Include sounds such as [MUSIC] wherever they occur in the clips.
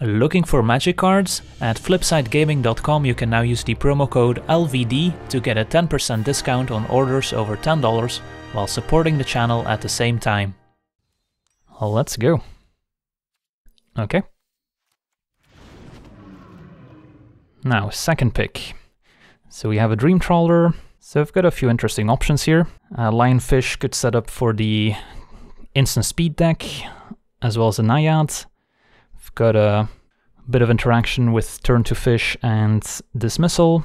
Looking for magic cards? At flipsidegaming.com you can now use the promo code LVD to get a 10% discount on orders over $10 while supporting the channel at the same time. Let's go. Okay. Now, second pick. So we have a Dream Trawler. So I've got a few interesting options here. Uh, Lionfish could set up for the instant speed deck, as well as a Naiad. I've got a bit of interaction with turn to fish and dismissal.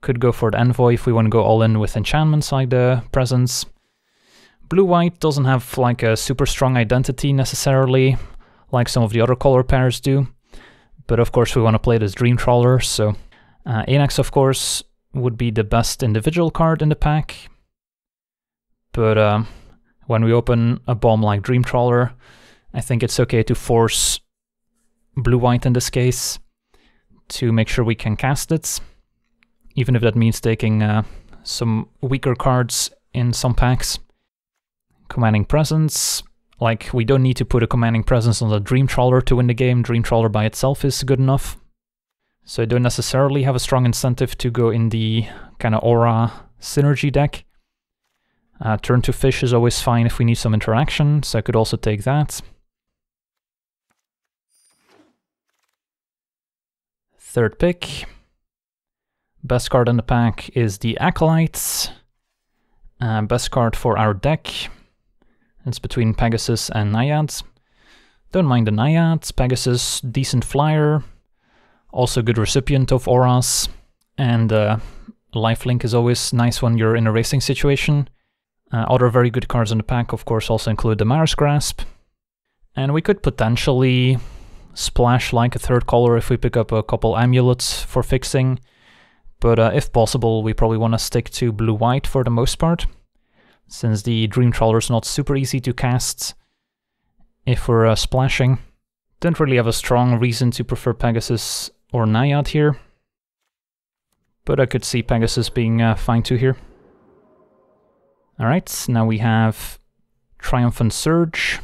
Could go for the envoy if we want to go all in with enchantments like the presence. Blue-white doesn't have like a super strong identity necessarily, like some of the other color pairs do. But of course we want to play this Dream Trawler, so uh, Anax of course would be the best individual card in the pack. But uh, when we open a bomb like Dream Trawler, I think it's okay to force blue-white in this case to make sure we can cast it, even if that means taking uh, some weaker cards in some packs. Commanding Presence, like we don't need to put a Commanding Presence on the Dream Trawler to win the game, Dream Trawler by itself is good enough. So I don't necessarily have a strong incentive to go in the kind of aura synergy deck. Uh, turn to fish is always fine if we need some interaction, so I could also take that. Third pick. Best card in the pack is the Acolytes. Uh, best card for our deck. It's between Pegasus and Naiads. Don't mind the Naiads. Pegasus, decent flyer. Also good recipient of auras. And uh, lifelink is always nice when you're in a racing situation. Uh, other very good cards in the pack, of course, also include the Mire's Grasp. And we could potentially splash like a third color if we pick up a couple amulets for fixing. But uh, if possible, we probably want to stick to blue-white for the most part, since the Dream Trawler is not super easy to cast if we're uh, splashing. Don't really have a strong reason to prefer Pegasus or Naiad here, but I could see Pegasus being uh, fine too here. Alright, now we have Triumphant Surge,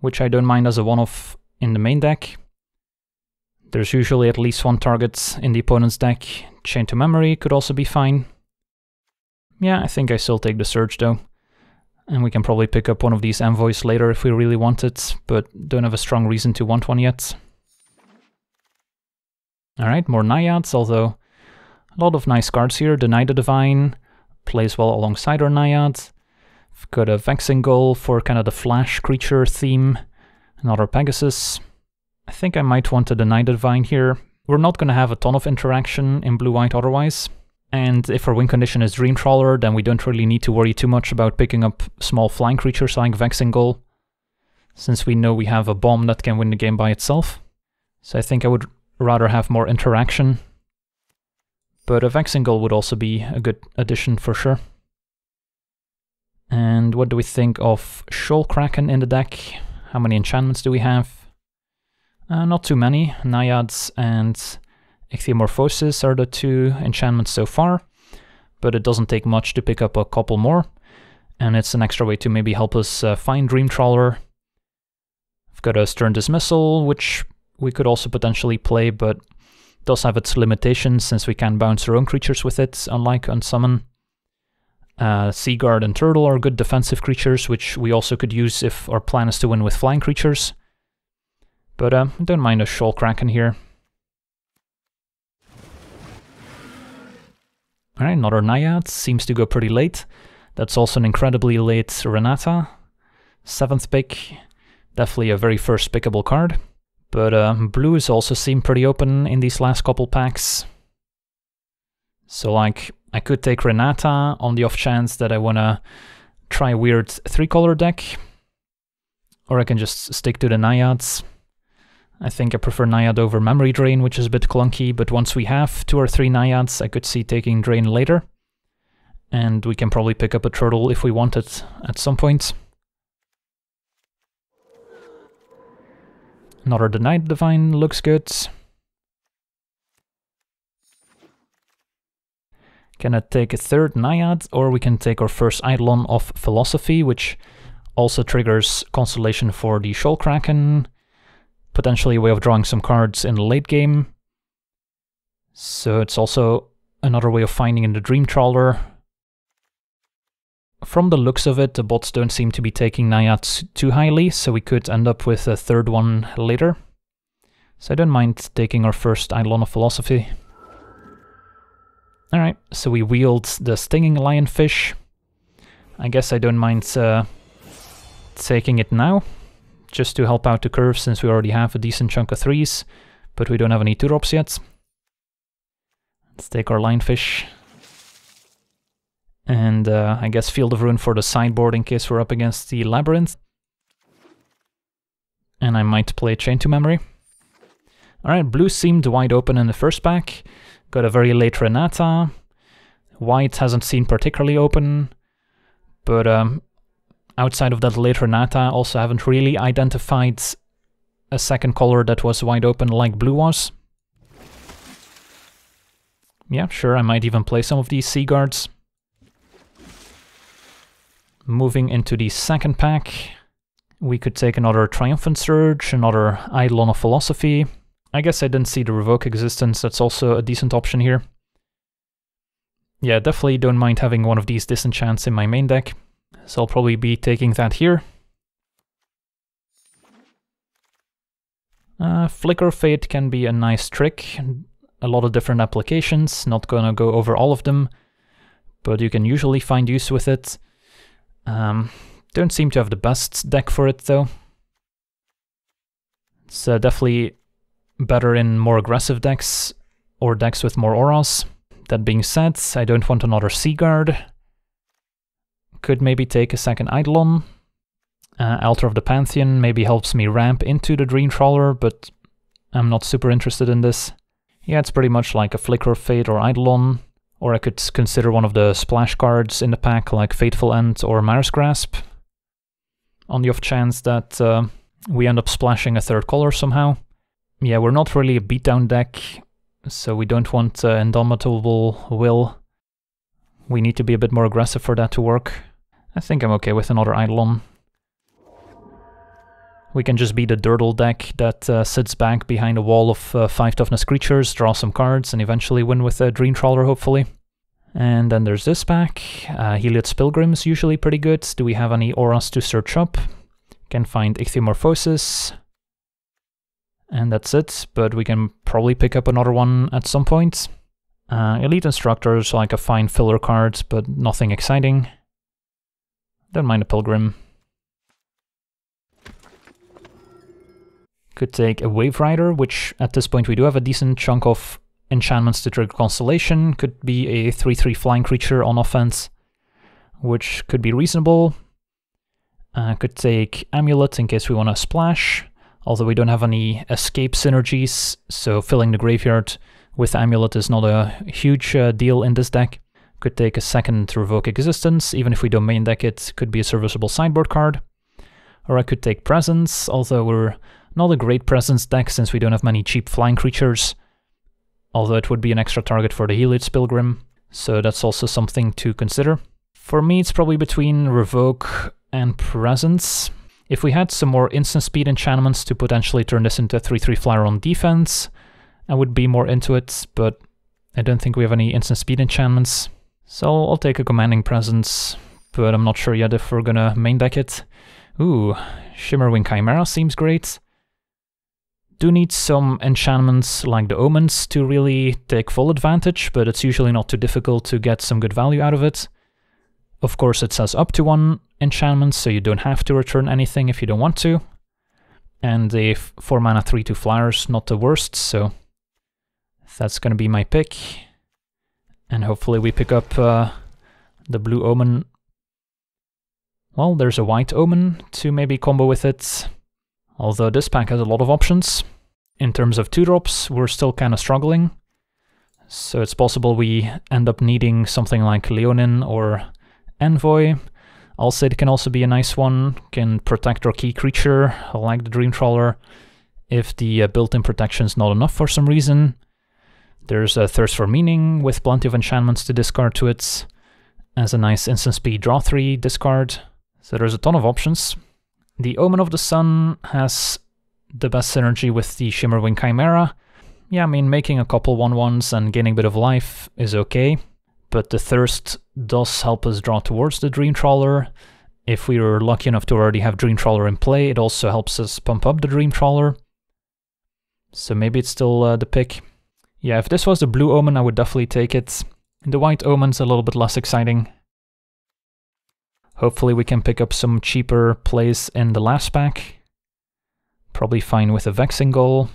which I don't mind as a one-off in the main deck. There's usually at least one target in the opponent's deck. Chain to Memory could also be fine. Yeah, I think I still take the Surge though. And we can probably pick up one of these envoys later if we really want it, but don't have a strong reason to want one yet. Alright, more Naiads, although a lot of nice cards here. Deny the Divine, plays well alongside our Naiad. We've got a Vexing Gull for kind of the flash creature theme. Another Pegasus. I think I might want to deny the Divine here. We're not going to have a ton of interaction in blue-white otherwise. And if our win condition is Dream Trawler, then we don't really need to worry too much about picking up small flying creatures like Vexing Gull, since we know we have a bomb that can win the game by itself. So I think I would rather have more interaction but a Vexing Gull would also be a good addition for sure. And what do we think of Shoal Kraken in the deck? How many enchantments do we have? Uh, not too many. Naiads and Ichthyomorphosis are the two enchantments so far, but it doesn't take much to pick up a couple more, and it's an extra way to maybe help us uh, find Dream Trawler. I've got a Stern Dismissal, which we could also potentially play, but does have its limitations since we can bounce our own creatures with it, unlike Unsummon. Uh, Seaguard and Turtle are good defensive creatures, which we also could use if our plan is to win with flying creatures. But uh, don't mind a Shoal Kraken here. Alright, another Naiad, seems to go pretty late. That's also an incredibly late Renata. Seventh pick, definitely a very first pickable card. But uh, blues also seem pretty open in these last couple packs. So like, I could take Renata on the off chance that I wanna try weird three-color deck. Or I can just stick to the Naiads. I think I prefer Naiad over Memory Drain, which is a bit clunky, but once we have two or three Naiads, I could see taking Drain later. And we can probably pick up a Turtle if we want it at some point. Another Denied Divine looks good. Can I take a third Naiad, or we can take our first Eidolon of Philosophy, which also triggers Constellation for the Shoal Kraken, potentially a way of drawing some cards in the late game. So it's also another way of finding in the Dream Trawler. From the looks of it, the bots don't seem to be taking Naiads too highly, so we could end up with a third one later. So I don't mind taking our first Eidolon of Philosophy. Alright, so we wield the Stinging Lionfish. I guess I don't mind uh, taking it now, just to help out the curve since we already have a decent chunk of threes, but we don't have any two drops yet. Let's take our Lionfish. And uh, I guess Field of Ruin for the sideboard in case we're up against the Labyrinth. And I might play Chain to Memory. Alright, blue seemed wide open in the first pack. Got a very late Renata. White hasn't seen particularly open. But um, outside of that late Renata, also haven't really identified a second color that was wide open like blue was. Yeah, sure, I might even play some of these Sea Guards. Moving into the second pack, we could take another Triumphant Surge, another Eidolon of Philosophy, I guess I didn't see the Revoke existence, that's also a decent option here. Yeah, definitely don't mind having one of these disenchants in my main deck, so I'll probably be taking that here. Uh, Flicker Fate can be a nice trick, a lot of different applications, not gonna go over all of them, but you can usually find use with it. Um, don't seem to have the best deck for it though. It's uh, definitely better in more aggressive decks or decks with more auras. That being said, I don't want another Sea Guard. Could maybe take a second Eidolon. Uh, Altar of the Pantheon maybe helps me ramp into the Dream Trawler, but I'm not super interested in this. Yeah, it's pretty much like a Flicker Fate or Eidolon, or I could consider one of the splash cards in the pack like Fateful End or Mire's Grasp, on the off chance that uh, we end up splashing a third color somehow yeah, we're not really a beatdown deck, so we don't want uh, Indomitable Will. We need to be a bit more aggressive for that to work. I think I'm okay with another Eidolon. We can just be the Durdle deck that uh, sits back behind a wall of uh, 5 toughness creatures, draw some cards, and eventually win with a Dream Trawler, hopefully. And then there's this pack. Uh, Heliod's Pilgrim is usually pretty good. Do we have any auras to search up? Can find Ichthyomorphosis, and that's it, but we can probably pick up another one at some point. Uh, Elite Instructors, like a fine filler card, but nothing exciting. Don't mind a Pilgrim. Could take a Wave Rider, which at this point we do have a decent chunk of enchantments to trigger Constellation. Could be a 3-3 flying creature on offense, which could be reasonable. Uh, could take Amulet in case we want to splash although we don't have any escape synergies, so filling the graveyard with Amulet is not a huge uh, deal in this deck. Could take a second to Revoke Existence, even if we don't main deck it, could be a serviceable sideboard card. Or I could take Presence, although we're not a great Presence deck since we don't have many cheap flying creatures, although it would be an extra target for the Heliod's Pilgrim, so that's also something to consider. For me, it's probably between Revoke and Presence. If we had some more instant speed enchantments to potentially turn this into a 3-3 flyer on defense, I would be more into it, but I don't think we have any instant speed enchantments. So I'll take a commanding presence, but I'm not sure yet if we're gonna main deck it. Ooh, Shimmerwing Chimera seems great. Do need some enchantments like the Omens to really take full advantage, but it's usually not too difficult to get some good value out of it. Of course it says up to one enchantment, so you don't have to return anything if you don't want to. And a 4 mana 3-2 flyers, not the worst, so that's gonna be my pick. And hopefully we pick up uh, the blue omen. Well, there's a white omen to maybe combo with it. Although this pack has a lot of options. In terms of 2-drops, we're still kind of struggling. So it's possible we end up needing something like Leonin or Envoy. Alseid can also be a nice one, can protect our key creature, like the Dream Trawler, if the uh, built-in protection is not enough for some reason. There's a Thirst for Meaning with plenty of enchantments to discard to it, as a nice instant speed draw 3 discard. So there's a ton of options. The Omen of the Sun has the best synergy with the Shimmerwing Chimera. Yeah, I mean, making a couple 1-1s and gaining a bit of life is okay, but the Thirst does help us draw towards the Dream Trawler. If we are lucky enough to already have Dream Trawler in play, it also helps us pump up the Dream Trawler. So maybe it's still uh, the pick. Yeah, if this was the blue Omen, I would definitely take it. The white Omen's a little bit less exciting. Hopefully we can pick up some cheaper plays in the last pack. Probably fine with a Vexing Gull.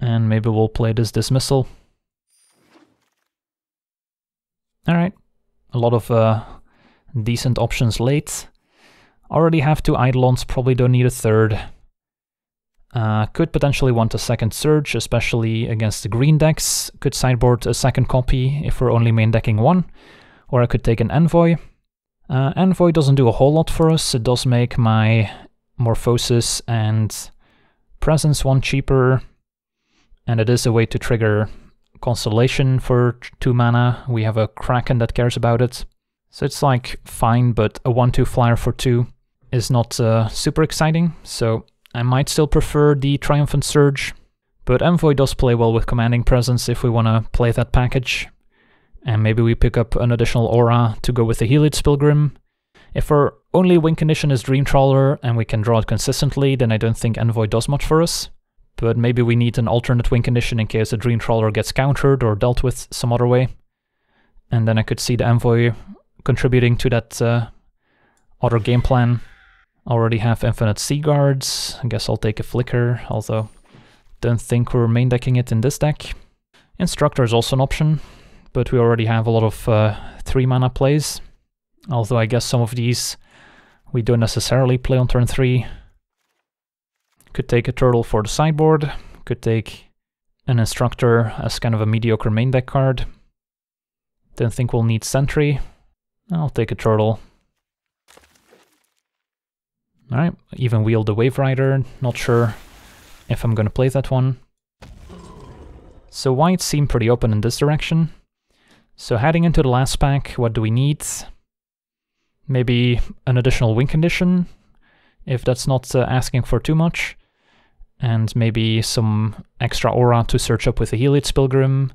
And maybe we'll play this Dismissal. Alright, a lot of uh, decent options late. Already have two Eidolons, probably don't need a third. Uh, could potentially want a second Surge, especially against the green decks. Could sideboard a second copy if we're only main decking one. Or I could take an Envoy. Uh, Envoy doesn't do a whole lot for us. It does make my Morphosis and Presence one cheaper. And it is a way to trigger Constellation for 2 mana. We have a Kraken that cares about it. So it's like fine, but a 1-2 flyer for 2 is not uh, super exciting. So I might still prefer the Triumphant Surge, but Envoy does play well with Commanding Presence if we want to play that package. And maybe we pick up an additional aura to go with the Heliod's Pilgrim. If our only win condition is Dream Trawler and we can draw it consistently, then I don't think Envoy does much for us. But maybe we need an alternate win condition in case the Dream Trawler gets countered or dealt with some other way. And then I could see the Envoy contributing to that uh, other game plan. Already have Infinite Sea Guards. I guess I'll take a Flicker, although don't think we're main decking it in this deck. Instructor is also an option, but we already have a lot of uh, 3 mana plays. Although I guess some of these we don't necessarily play on turn 3. Could take a Turtle for the sideboard, could take an Instructor as kind of a mediocre main deck card. Don't think we'll need Sentry. I'll take a Turtle. Alright, even wield the Wave Rider, not sure if I'm gonna play that one. So white seem pretty open in this direction. So heading into the last pack, what do we need? Maybe an additional win condition, if that's not uh, asking for too much. And maybe some extra aura to search up with the Heliod's Pilgrim.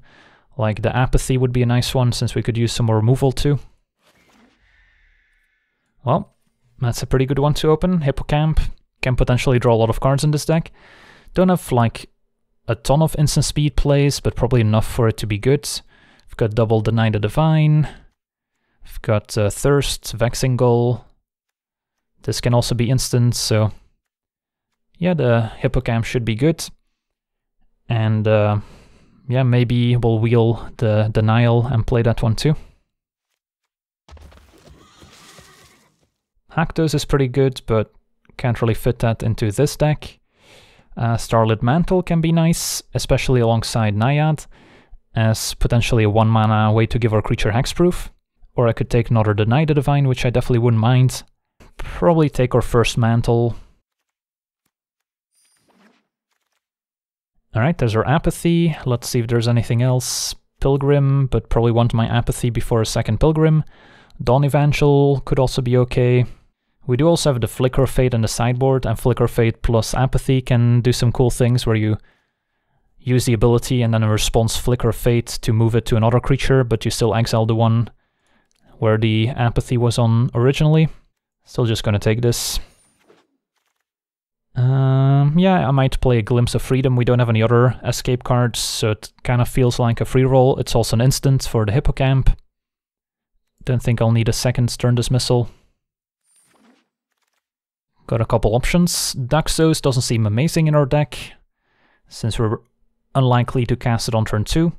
Like the Apathy would be a nice one, since we could use some more removal too. Well, that's a pretty good one to open. Hippocamp can potentially draw a lot of cards in this deck. Don't have like a ton of instant speed plays, but probably enough for it to be good. I've got double Deny the Divine. I've got uh, Thirst, Vexing Gull. This can also be instant, so yeah, the Hippocamp should be good. And uh, yeah, maybe we'll wheel the Denial and play that one too. Haktos is pretty good, but can't really fit that into this deck. Uh, Starlit Mantle can be nice, especially alongside Naiad, as potentially a 1 mana way to give our creature hexproof. Or I could take another Deny the Divine, which I definitely wouldn't mind. Probably take our first Mantle. Alright, there's our Apathy. Let's see if there's anything else. Pilgrim, but probably want my Apathy before a second Pilgrim. Dawn Evangel could also be okay. We do also have the Flicker Fate in the sideboard, and Flicker Fate plus Apathy can do some cool things where you use the ability and then a response Flicker Fate to move it to another creature, but you still exile the one where the Apathy was on originally. Still just gonna take this. Um, yeah, I might play a Glimpse of Freedom. We don't have any other escape cards, so it kind of feels like a free roll. It's also an instant for the Hippocamp. Don't think I'll need a second turn dismissal. Got a couple options. Daxos doesn't seem amazing in our deck, since we're unlikely to cast it on turn 2.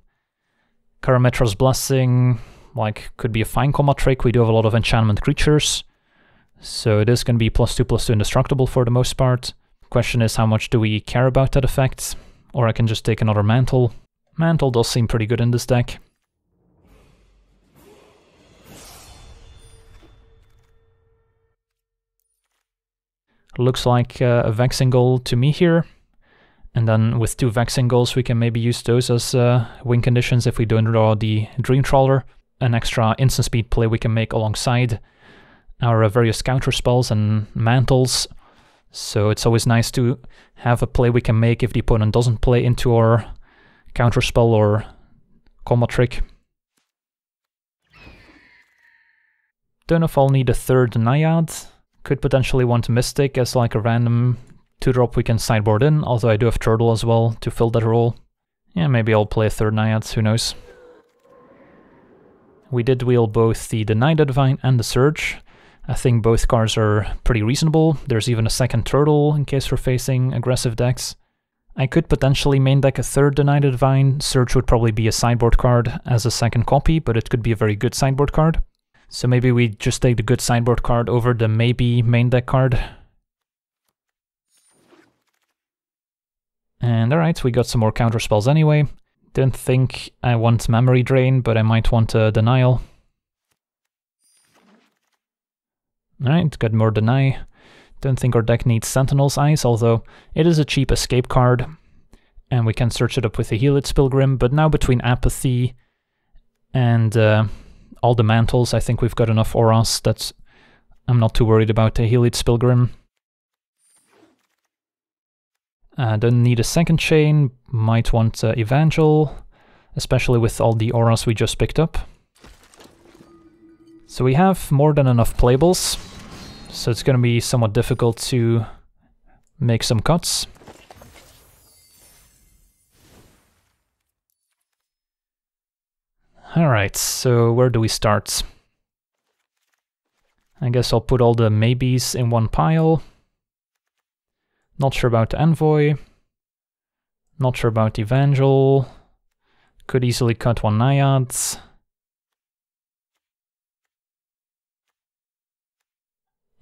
Karametra's Blessing, like, could be a fine combat trick. We do have a lot of enchantment creatures, so it is going to be plus 2 plus 2 indestructible for the most part. Question is how much do we care about that effect, or I can just take another Mantle. Mantle does seem pretty good in this deck. Looks like uh, a Vexing Gull to me here. And then with two Vexing Gulls we can maybe use those as uh, win conditions if we don't draw the Dream Trawler. an extra instant speed play we can make alongside our various counter spells and mantles. So it's always nice to have a play we can make if the opponent doesn't play into our counterspell or combat trick. Don't know if I'll need a third Naiad. Could potentially want Mystic as like a random 2-drop we can sideboard in, although I do have Turtle as well to fill that role. Yeah, maybe I'll play a third Naiad, who knows. We did wheel both the the Divine and the Surge. I think both cards are pretty reasonable. There's even a second Turtle in case we're facing aggressive decks. I could potentially main deck a third the Divine. Surge would probably be a sideboard card as a second copy, but it could be a very good sideboard card. So maybe we just take the good sideboard card over the maybe main deck card. And alright, we got some more counter spells anyway. Don't think I want Memory Drain, but I might want a Denial. Alright, got more Deny. Don't think our deck needs Sentinel's Eyes, although it is a cheap escape card. And we can search it up with the Heliod's Pilgrim, but now between Apathy and uh, all the mantles. I think we've got enough auras that I'm not too worried about the Heliod's Pilgrim. Uh, don't need a second chain, might want uh, Evangel, especially with all the auras we just picked up. So we have more than enough playables, so it's going to be somewhat difficult to make some cuts. Alright, so where do we start? I guess I'll put all the maybes in one pile. Not sure about Envoy. Not sure about Evangel. Could easily cut one Naiads.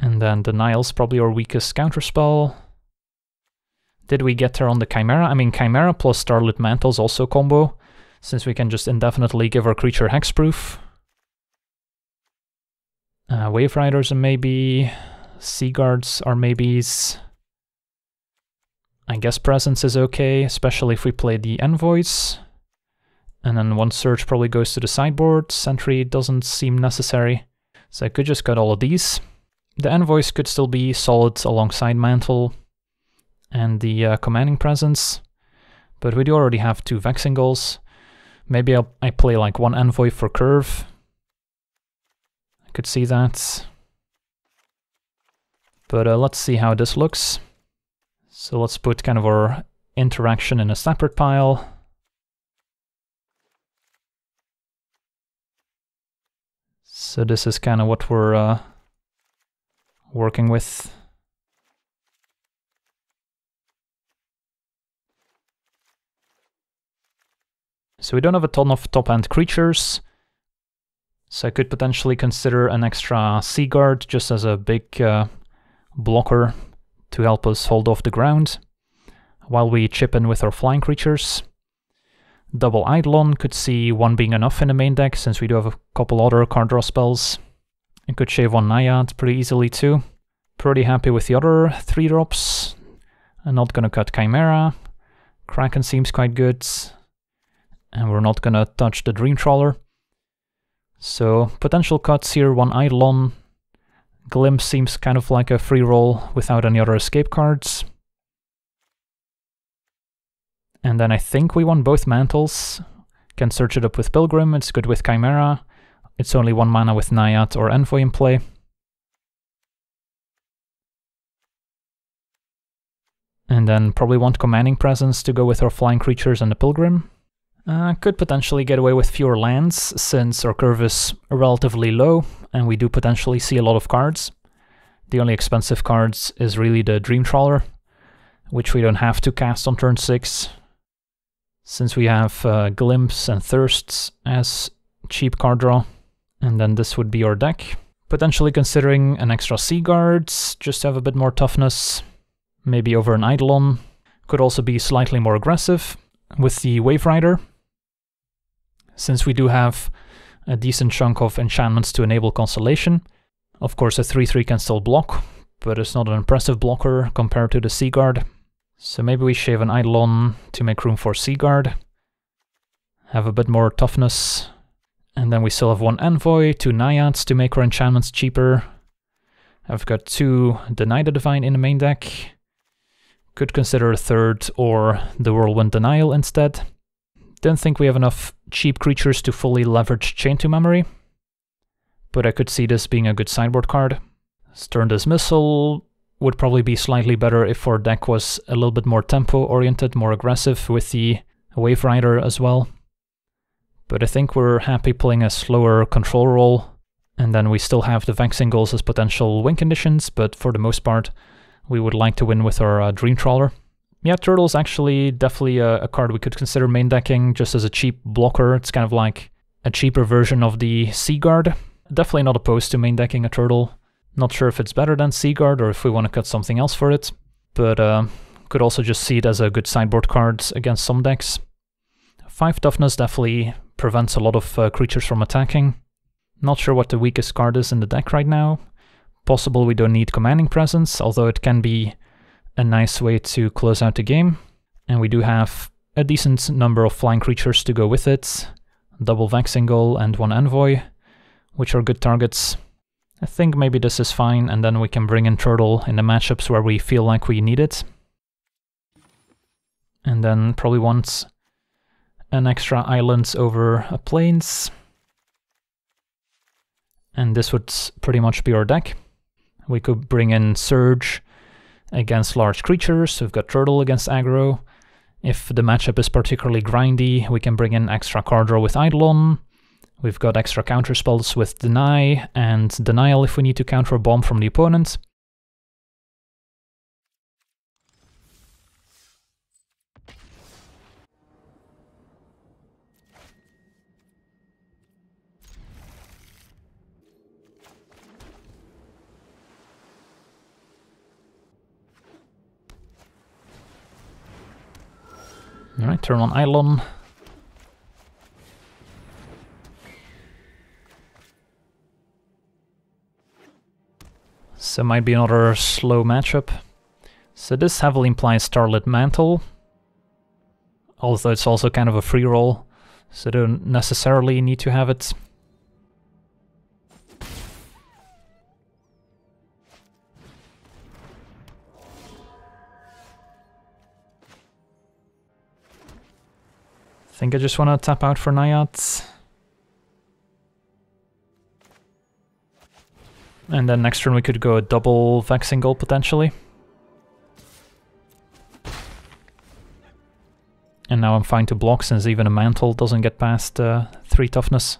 And then Denial's probably our weakest counterspell. Did we get her on the Chimera? I mean, Chimera plus Starlit Mantle's also combo since we can just indefinitely give our creature hexproof. Uh, Wave Riders are maybe, Sea Guards are maybes. I guess Presence is okay, especially if we play the Envoys. And then one Surge probably goes to the sideboard, Sentry doesn't seem necessary. So I could just cut all of these. The Envoys could still be solid alongside Mantle and the uh, Commanding Presence, but we do already have two Vexing Gulls, Maybe I'll, I play like one envoy for curve. I could see that. But uh, let's see how this looks. So let's put kind of our interaction in a separate pile. So this is kind of what we're uh, working with. So we don't have a ton of top-end creatures. So I could potentially consider an extra Sea Guard just as a big uh, blocker to help us hold off the ground while we chip in with our flying creatures. Double Eidolon could see one being enough in the main deck since we do have a couple other card draw spells. And could shave one Naiad pretty easily too. Pretty happy with the other three drops. I'm not gonna cut Chimera. Kraken seems quite good and we're not gonna touch the Dream Trawler. So potential cuts here, one Eidolon. Glimpse seems kind of like a free roll without any other escape cards. And then I think we want both mantles. Can search it up with Pilgrim, it's good with Chimera. It's only one mana with Naiad or Envoy in play. And then probably want Commanding Presence to go with our Flying Creatures and the Pilgrim. Uh, could potentially get away with fewer lands, since our curve is relatively low, and we do potentially see a lot of cards. The only expensive cards is really the Dream Trawler, which we don't have to cast on turn 6, since we have uh, Glimpse and Thirsts as cheap card draw. And then this would be your deck. Potentially considering an extra Sea Guards, just to have a bit more toughness. Maybe over an Eidolon. Could also be slightly more aggressive with the Wave Rider since we do have a decent chunk of enchantments to enable Constellation. Of course, a 3-3 can still block, but it's not an impressive blocker compared to the Sea Guard. So maybe we shave an Eidolon to make room for Sea Guard. Have a bit more toughness. And then we still have one Envoy, two Naiads to make our enchantments cheaper. I've got two Deny the Divine in the main deck. Could consider a third or the Whirlwind Denial instead. Don't think we have enough cheap creatures to fully leverage Chain to Memory, but I could see this being a good sideboard card. Stern Dismissal would probably be slightly better if our deck was a little bit more tempo-oriented, more aggressive with the Wave Rider as well. But I think we're happy playing a slower control role, and then we still have the Vexing Gulls as potential win conditions, but for the most part, we would like to win with our uh, Dream Trawler. Yeah, Turtle's actually definitely a, a, card we could consider main decking just as a cheap blocker. It's kind of like a cheaper version of the Sea Guard. Definitely not opposed to main decking a Turtle. Not sure if it's better than Sea Guard or if we want to cut something else for it, but uh, could also just see it as a good sideboard card against some decks. 5 toughness definitely prevents a lot of uh, creatures from attacking. Not sure what the weakest card is in the deck right now. Possible we don't need Commanding Presence, although it can be a nice way to close out the game. And we do have a decent number of flying creatures to go with it. Double Vexing Gull and one Envoy, which are good targets. I think maybe this is fine, and then we can bring in Turtle in the matchups where we feel like we need it. And then probably want an extra islands over a plains. And this would pretty much be our deck. We could bring in Surge, against large creatures. We've got Turtle against aggro. If the matchup is particularly grindy, we can bring in extra card draw with Eidolon. We've got extra counter spells with Deny and Denial if we need to counter a bomb from the opponent. Alright, turn on Eidolon. So might be another slow matchup. So this heavily implies Starlit Mantle. Although it's also kind of a free roll, so don't necessarily need to have it. Think I just want to tap out for Naiads. And then next turn we could go a double Vexing Gull potentially. And now I'm fine to block since even a Mantle doesn't get past uh, 3 toughness.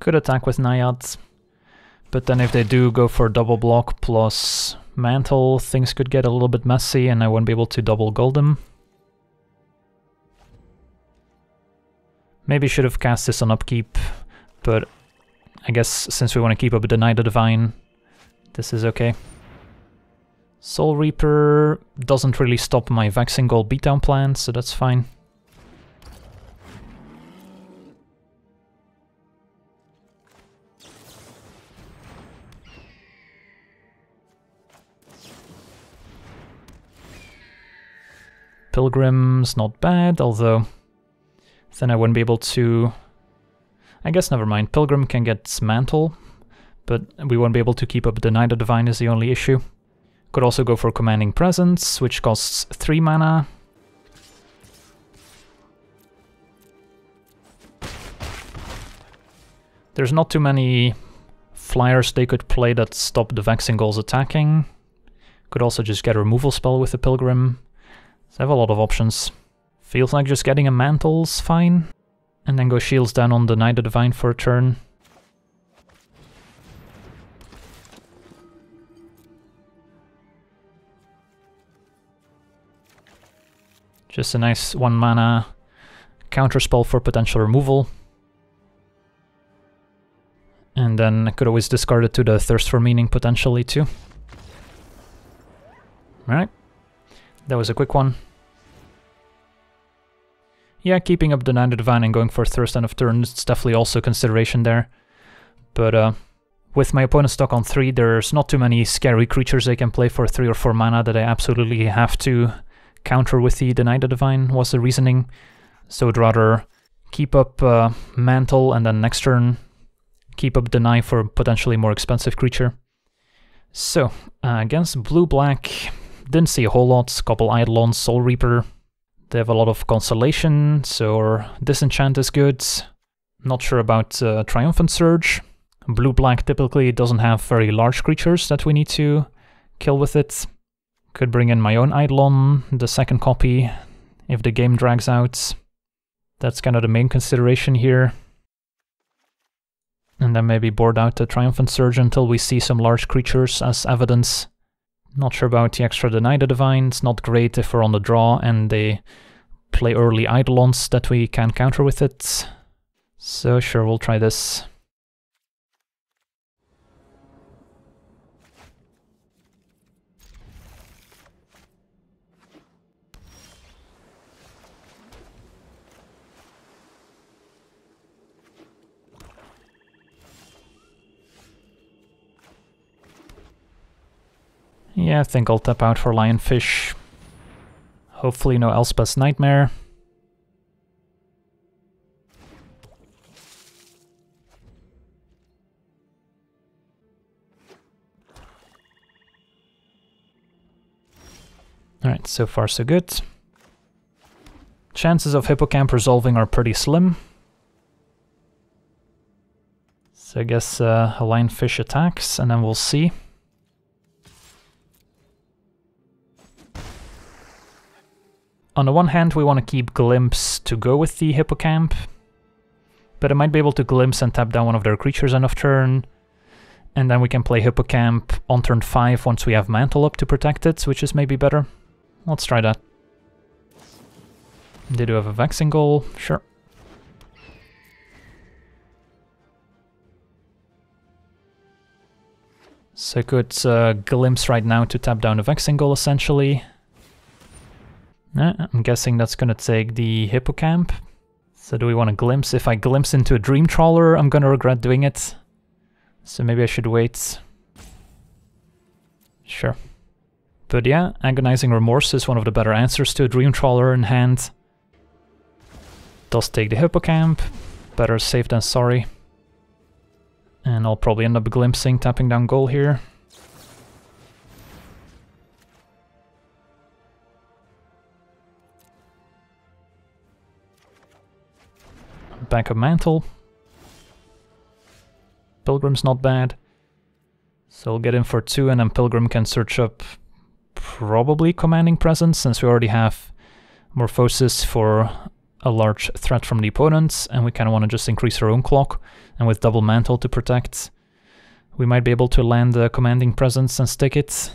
Could attack with Naiads. But then if they do go for double block plus mantle, things could get a little bit messy and I won't be able to double gold them. Maybe should have cast this on upkeep, but I guess since we want to keep up the Deny the Divine, this is okay. Soul Reaper doesn't really stop my Vexing Gull beatdown plan, so that's fine. Pilgrim's not bad, although then I wouldn't be able to... I guess never mind, Pilgrim can get Mantle, but we won't be able to keep up the Deny the Divine is the only issue. Could also go for Commanding Presence, which costs 3 mana. There's not too many flyers they could play that stop the Vexing Gulls attacking. Could also just get a removal spell with the Pilgrim. So I have a lot of options. Feels like just getting a mantle's fine. And then go shields down on Deny the Divine for a turn. Just a nice one mana counter spell for potential removal. And then I could always discard it to the Thirst for Meaning potentially too. Alright. That was a quick one. Yeah, keeping up the Divine and going for Thirst End of Turn is definitely also consideration there. But uh, with my opponent stuck on 3, there's not too many scary creatures they can play for 3 or 4 mana that I absolutely have to counter with the Deny the Divine, was the reasoning. So I'd rather keep up uh, Mantle and then next turn keep up Deny for potentially more expensive creature. So, uh, against blue-black, didn't see a whole lot. Couple Eidolon, Soul Reaper. They have a lot of Constellation, so Disenchant is good. Not sure about uh, Triumphant Surge. Blue-black typically doesn't have very large creatures that we need to kill with it. Could bring in my own Eidolon, the second copy, if the game drags out. That's kind of the main consideration here. And then maybe board out the Triumphant Surge until we see some large creatures as evidence. Not sure about the extra Deny the Divine. It's not great if we're on the draw and they play early Eidolons that we can counter with it. So sure, we'll try this. Yeah, I think I'll tap out for Lionfish. Hopefully no Elspeth's Nightmare. Alright, so far so good. Chances of Hippocamp resolving are pretty slim. So I guess uh, a Lionfish attacks, and then we'll see. On the one hand, we want to keep Glimpse to go with the Hippocamp, but I might be able to Glimpse and tap down one of their creatures end of turn, and then we can play Hippocamp on turn 5 once we have Mantle up to protect it, which is maybe better. Let's try that. They do have a Vexing Gull, sure. So I could uh, Glimpse right now to tap down a Vexing Gull, essentially. I'm guessing that's gonna take the Hippocamp. So do we want to glimpse? If I glimpse into a Dream Trawler, I'm gonna regret doing it. So maybe I should wait. Sure. But yeah, Agonizing Remorse is one of the better answers to a Dream Trawler in hand. Does take the Hippocamp. Better safe than sorry. And I'll probably end up glimpsing, tapping down goal here. Back of Mantle. Pilgrim's not bad. So we'll get in for two and then Pilgrim can search up probably Commanding Presence since we already have Morphosis for a large threat from the opponents and we kind of want to just increase our own clock and with double mantle to protect we might be able to land a commanding presence and stick it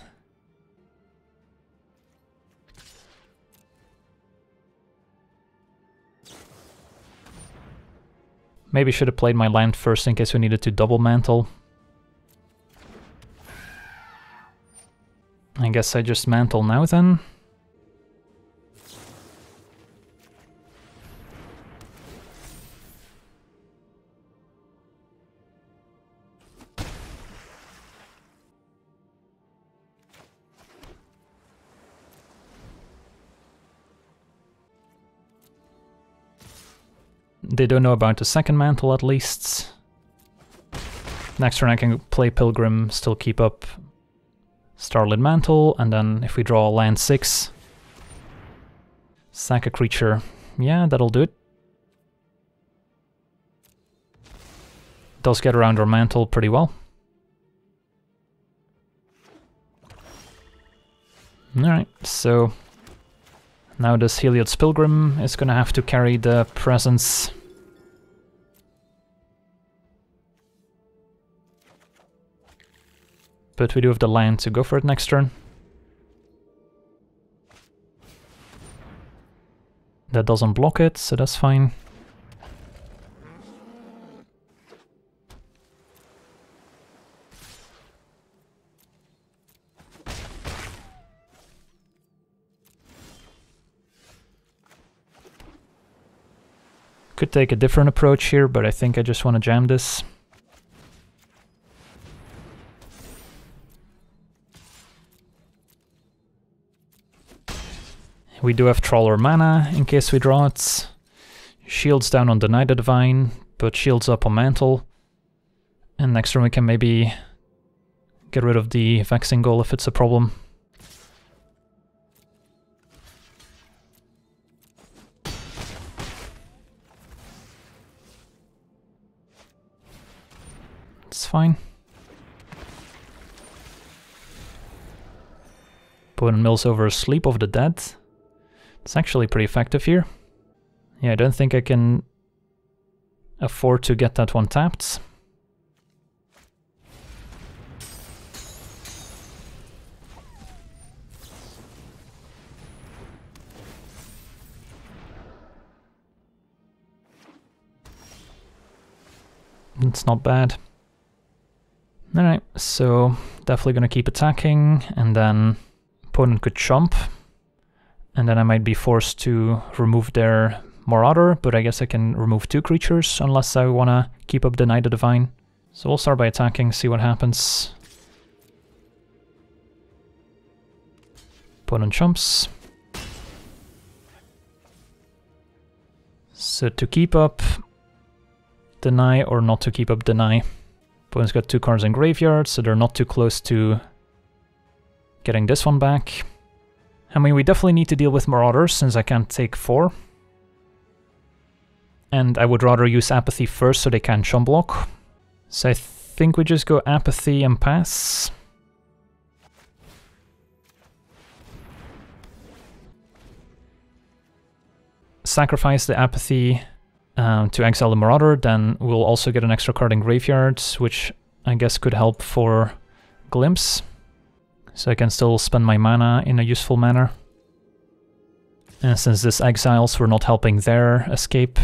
Maybe should have played my land first in case we needed to double mantle. I guess I just mantle now then. They don't know about the second mantle at least. Next turn I can play Pilgrim, still keep up Starlit Mantle, and then if we draw land 6, sack a creature. Yeah, that'll do it. Does get around our mantle pretty well. Alright, so now this Heliod's Pilgrim is gonna have to carry the presence. But we do have the land to go for it next turn. That doesn't block it, so that's fine. Could take a different approach here, but I think I just want to jam this. We do have Trawler mana in case we draw it. Shields down on the Divine, but shields up on Mantle. And next turn we can maybe get rid of the Vexing Gull if it's a problem. It's fine. Opponent mills over Sleep of the Dead. It's actually pretty effective here. Yeah, I don't think I can afford to get that one tapped. It's not bad. Alright, so definitely gonna keep attacking, and then opponent could chump, and then I might be forced to remove their Marauder, but I guess I can remove two creatures unless I wanna keep up Deny the Divine. So we'll start by attacking, see what happens. Opponent chumps. So to keep up Deny or not to keep up Deny. Opponent's got two cards in graveyard, so they're not too close to getting this one back. I mean, we definitely need to deal with Marauders, since I can't take four. And I would rather use Apathy first so they can chum block. So I think we just go Apathy and pass. Sacrifice the Apathy um, to exile the Marauder, then we'll also get an extra card in Graveyard, which I guess could help for Glimpse. So I can still spend my mana in a useful manner. And since this exiles, we're not helping their escape.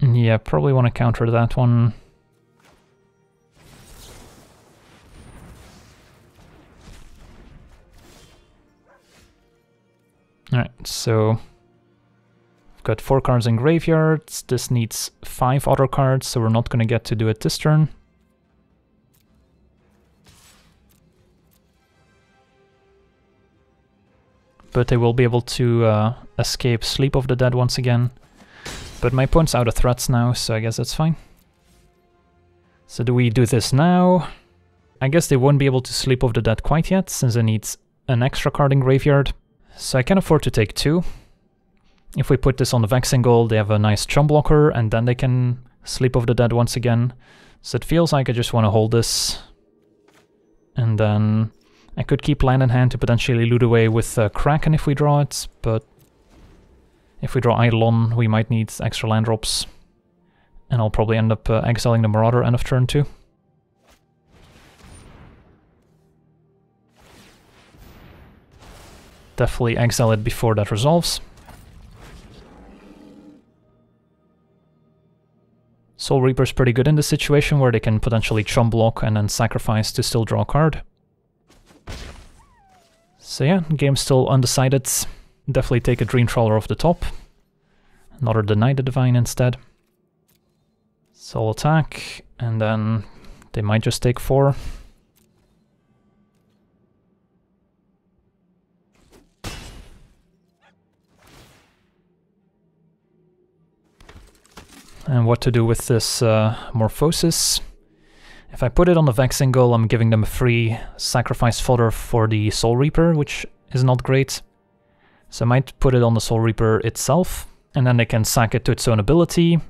Mm, yeah, probably want to counter that one. Alright, so got four cards in graveyards. This needs five other cards, so we're not going to get to do it this turn. But they will be able to uh, escape Sleep of the Dead once again. But my opponent's out of threats now, so I guess that's fine. So do we do this now? I guess they won't be able to Sleep of the Dead quite yet, since it needs an extra card in graveyard. So I can afford to take two. If we put this on the Vexing Gull, they have a nice chum blocker, and then they can Sleep of the Dead once again. So it feels like I just want to hold this. And then I could keep land in hand to potentially loot away with uh, Kraken if we draw it, but if we draw Eidolon, we might need extra land drops. And I'll probably end up uh, exiling the Marauder end of turn too. Definitely exile it before that resolves. Soul Reaper's pretty good in this situation where they can potentially chum block and then sacrifice to still draw a card. So yeah, game's still undecided. Definitely take a Dream Trawler off the top. Another Deny the Divine instead. Soul attack, and then they might just take four. And what to do with this uh, Morphosis. If I put it on the Vexing I'm giving them a free sacrifice fodder for the Soul Reaper, which is not great. So I might put it on the Soul Reaper itself, and then they can sack it to its own ability,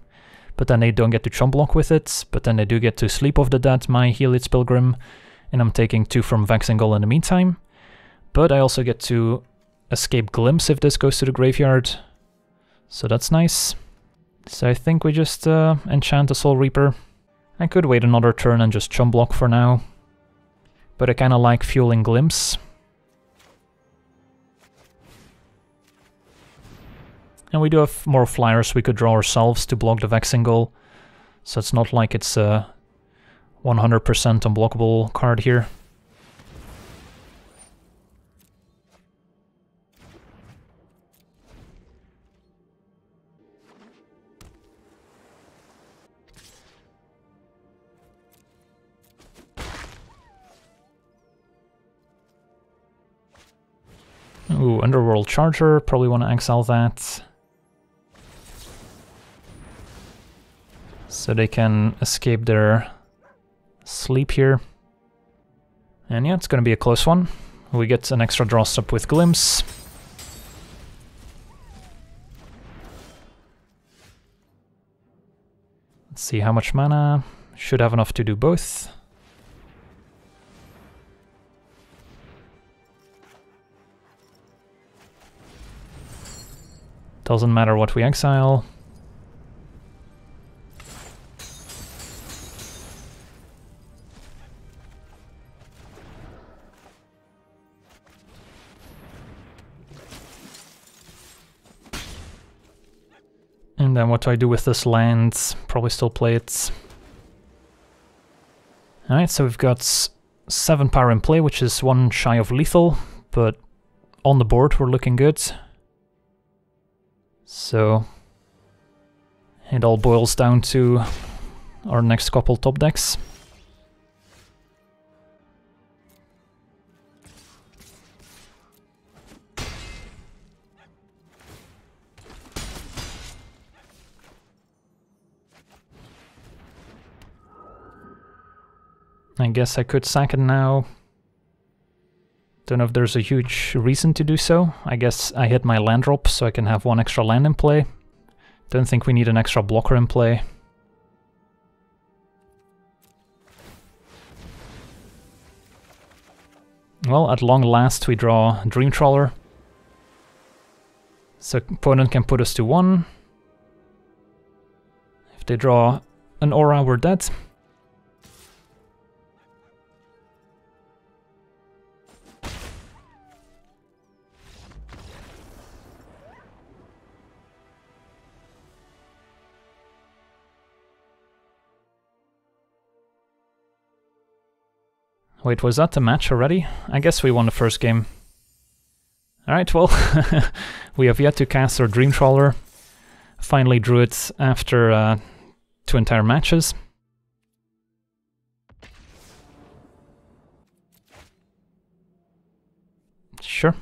but then they don't get to chum block with it, but then they do get to Sleep of the Dead, my Heliod's Pilgrim, and I'm taking two from Vexing in the meantime. But I also get to escape Glimpse if this goes to the graveyard, so that's nice. So I think we just uh, enchant the Soul Reaper. I could wait another turn and just chum block for now. But I kinda like fueling Glimpse. And we do have more flyers we could draw ourselves to block the Vexing Gull. So it's not like it's a 100% unblockable card here. Ooh, Underworld Charger, probably want to exile that. So they can escape their sleep here. And yeah, it's gonna be a close one. We get an extra draw stop with Glimpse. Let's see how much mana. Should have enough to do both. Doesn't matter what we exile. And then what do I do with this land? Probably still play it. Alright, so we've got 7 power in play, which is one shy of lethal, but on the board we're looking good. So it all boils down to our next couple top decks. I guess I could sack it now. Don't know if there's a huge reason to do so. I guess I hit my land drop so I can have one extra land in play. Don't think we need an extra blocker in play. Well, at long last we draw Dream Trawler. So opponent can put us to one. If they draw an aura, we're dead. Wait, was that the match already? I guess we won the first game. Alright, well, [LAUGHS] we have yet to cast our Dream Trawler. Finally drew it after uh, two entire matches. Sure.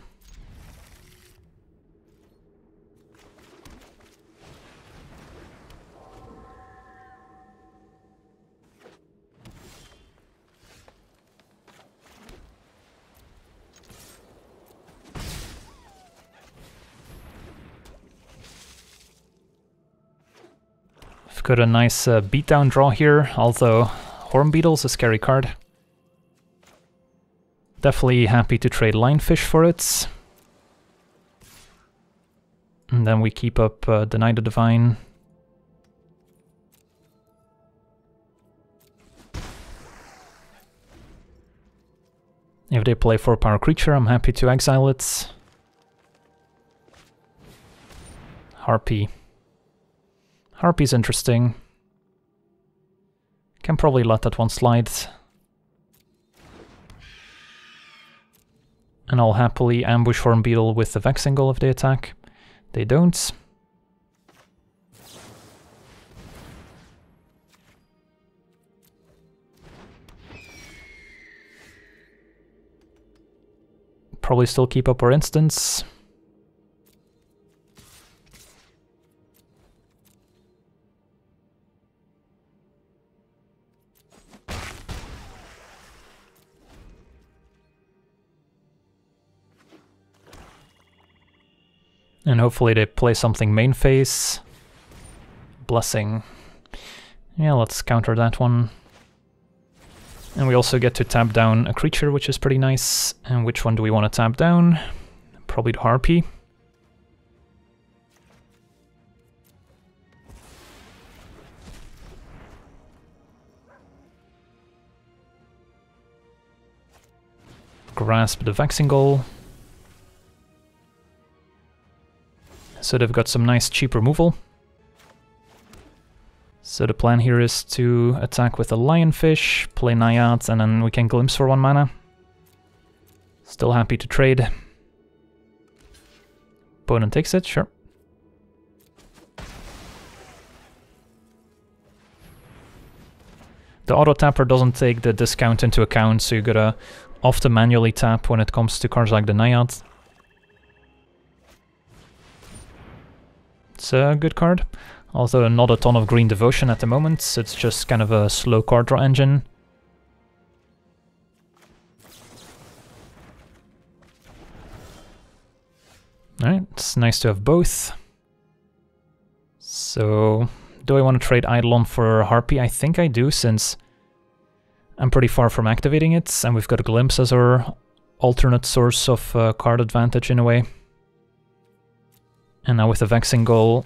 Got a nice uh, beatdown draw here, although Horn Beetle's a scary card. Definitely happy to trade Lionfish for it. And then we keep up uh, Deny the Divine. If they play 4 power creature, I'm happy to exile it. Harpy. Harpy's interesting. Can probably let that one slide. And I'll happily ambush Horn Beetle with the Vexing Gull if they attack. They don't. Probably still keep up our instance. And hopefully they play something main phase. Blessing. Yeah, let's counter that one. And we also get to tap down a creature, which is pretty nice. And which one do we want to tap down? Probably the Harpy. Grasp the Vexing Gull. So they've got some nice cheap removal. So the plan here is to attack with a Lionfish, play Naiads, and then we can Glimpse for one mana. Still happy to trade. Opponent takes it, sure. The auto tapper doesn't take the discount into account, so you gotta often manually tap when it comes to cards like the Naiad. It's a good card. Although not a ton of green devotion at the moment, it's just kind of a slow card draw engine. Alright, it's nice to have both. So, do I want to trade Eidolon for Harpy? I think I do, since I'm pretty far from activating it, and we've got a Glimpse as our alternate source of uh, card advantage in a way. And now with the Vexing Gull,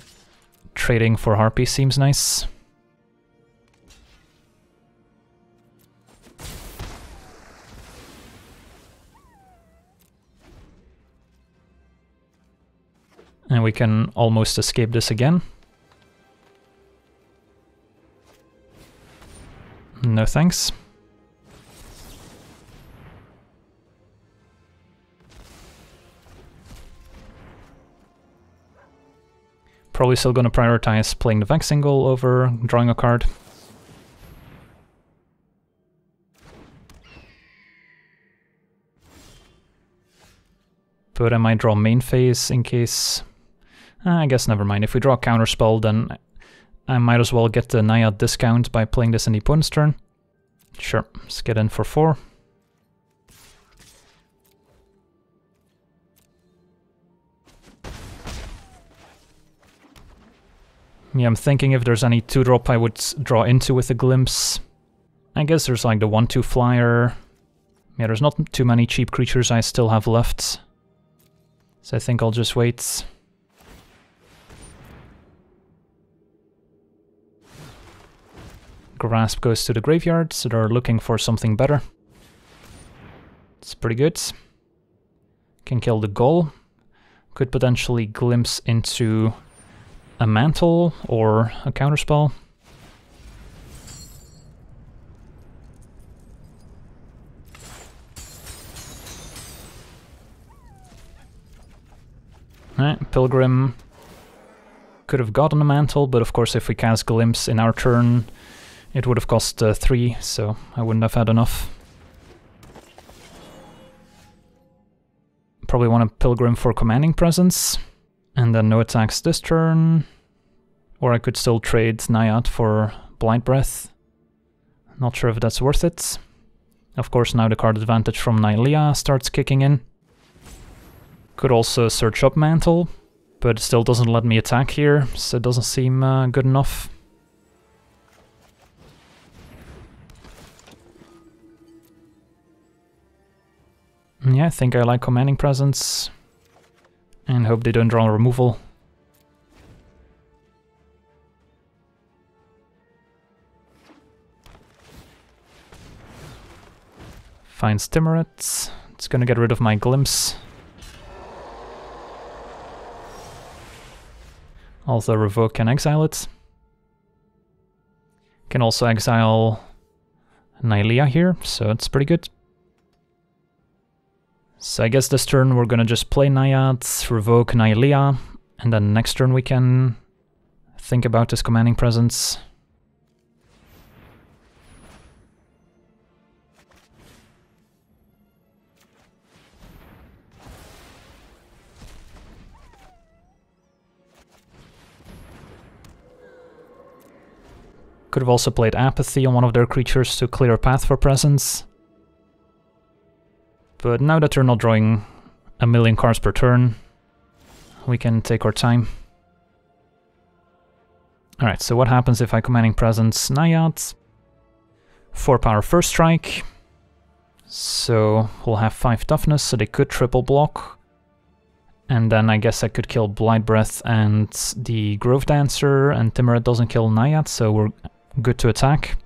trading for Harpy seems nice. And we can almost escape this again. No thanks. Probably still going to prioritize playing the Vexing Gull over drawing a card. But I might draw main phase in case... Uh, I guess never mind. If we draw a counterspell, then I might as well get the Naiad discount by playing this in the opponent's turn. Sure, let's get in for 4. Yeah, I'm thinking if there's any 2-drop I would draw into with a Glimpse. I guess there's like the 1-2 flyer. Yeah, there's not too many cheap creatures I still have left. So I think I'll just wait. Grasp goes to the graveyard, so they're looking for something better. It's pretty good. Can kill the Gull. Could potentially glimpse into a mantle or a counterspell. Alright, Pilgrim could have gotten a mantle, but of course if we cast Glimpse in our turn, it would have cost uh, 3, so I wouldn't have had enough. Probably want a Pilgrim for Commanding Presence. And then no attacks this turn. Or I could still trade Naiad for Blight Breath. Not sure if that's worth it. Of course now the card advantage from Nylea starts kicking in. Could also search up Mantle, but still doesn't let me attack here, so it doesn't seem uh, good enough. Yeah, I think I like Commanding Presence. And hope they don't draw a removal. Finds Tymaret. It's gonna get rid of my Glimpse. Also revoke and exile it. Can also exile Nylea here, so it's pretty good. So I guess this turn we're gonna just play Naiads, revoke Nylea, and then next turn we can think about this commanding presence. Could have also played Apathy on one of their creatures to clear a path for presence. But now that they're not drawing a million cards per turn, we can take our time. Alright, so what happens if I commanding presence Naiad? 4 power first strike. So we'll have 5 toughness, so they could triple block. And then I guess I could kill Blight Breath and the Grove Dancer, and Tymaret doesn't kill Naiad, so we're good to attack.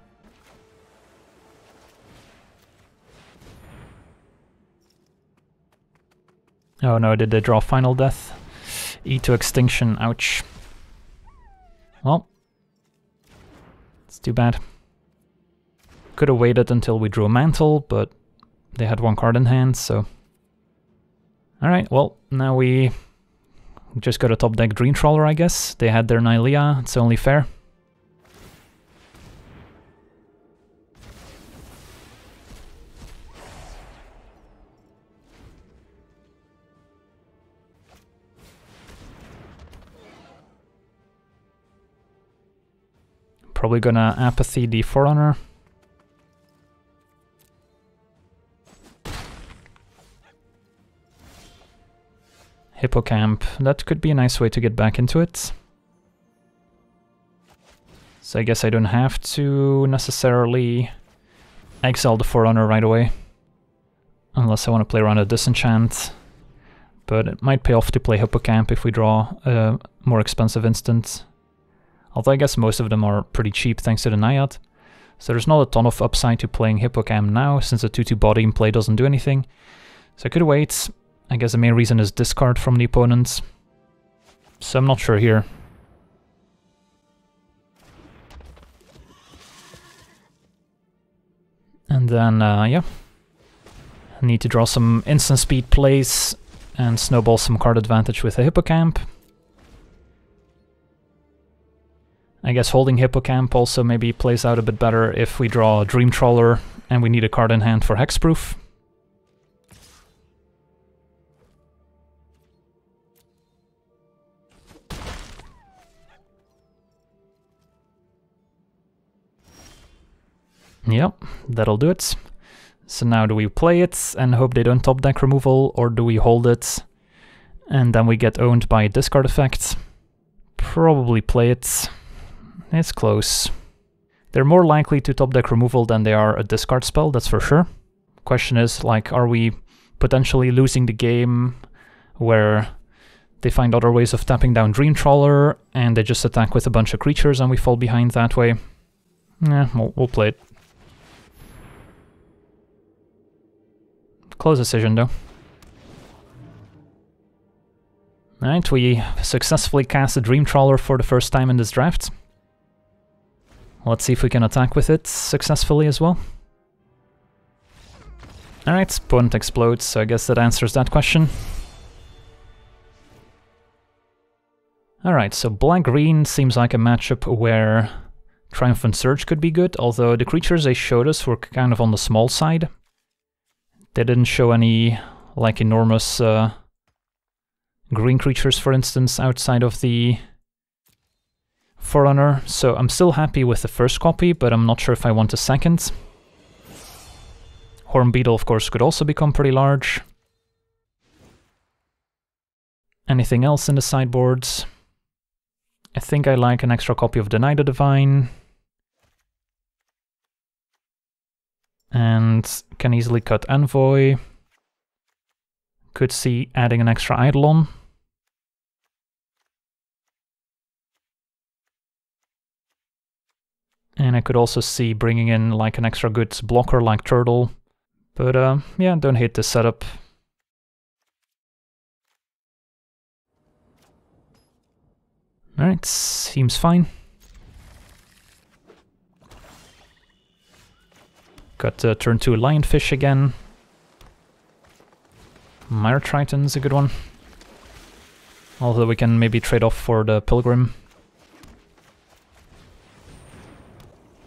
Oh no, did they draw Final Death? E to Extinction, ouch. Well, it's too bad. Could have waited until we drew a Mantle, but they had one card in hand, so... Alright, well, now we just got a top deck Dream Trawler, I guess. They had their Nylea, it's only fair. Probably gonna apathy the Forerunner. Hippocamp. That could be a nice way to get back into it. So I guess I don't have to necessarily exile the Forerunner right away. Unless I want to play around a Disenchant. But it might pay off to play Hippocamp if we draw a more expensive instant. Although I guess most of them are pretty cheap thanks to the Naiad. So there's not a ton of upside to playing Hippocamp now, since the 2-2 body in play doesn't do anything. So I could wait, I guess the main reason is discard from the opponents. So I'm not sure here. And then, uh, yeah. need to draw some instant speed plays and snowball some card advantage with a Hippocamp. I guess holding Hippocamp also maybe plays out a bit better if we draw a Dream Trawler and we need a card in hand for Hexproof. Yep, that'll do it. So now do we play it and hope they don't top deck removal, or do we hold it and then we get owned by discard effect? Probably play it. It's close. They're more likely to top deck removal than they are a discard spell, that's for sure. Question is, like, are we potentially losing the game where they find other ways of tapping down Dream Trawler and they just attack with a bunch of creatures and we fall behind that way? Yeah, we'll, we'll play it. Close decision, though. Alright, we successfully cast a Dream Trawler for the first time in this draft. Let's see if we can attack with it successfully as well. Alright, opponent explodes, so I guess that answers that question. Alright, so black-green seems like a matchup where Triumphant Surge could be good, although the creatures they showed us were kind of on the small side. They didn't show any, like, enormous uh, green creatures, for instance, outside of the Forerunner, so I'm still happy with the first copy, but I'm not sure if I want a second. Horn Beetle, of course, could also become pretty large. Anything else in the sideboards? I think I like an extra copy of Deny the Divine. and can easily cut Envoy. Could see adding an extra Eidolon. And I could also see bringing in like an extra good blocker like Turtle. But uh, yeah, don't hate this setup. Alright, seems fine. Got uh, turn 2 Lionfish again. Mire Triton's a good one. Although we can maybe trade off for the Pilgrim.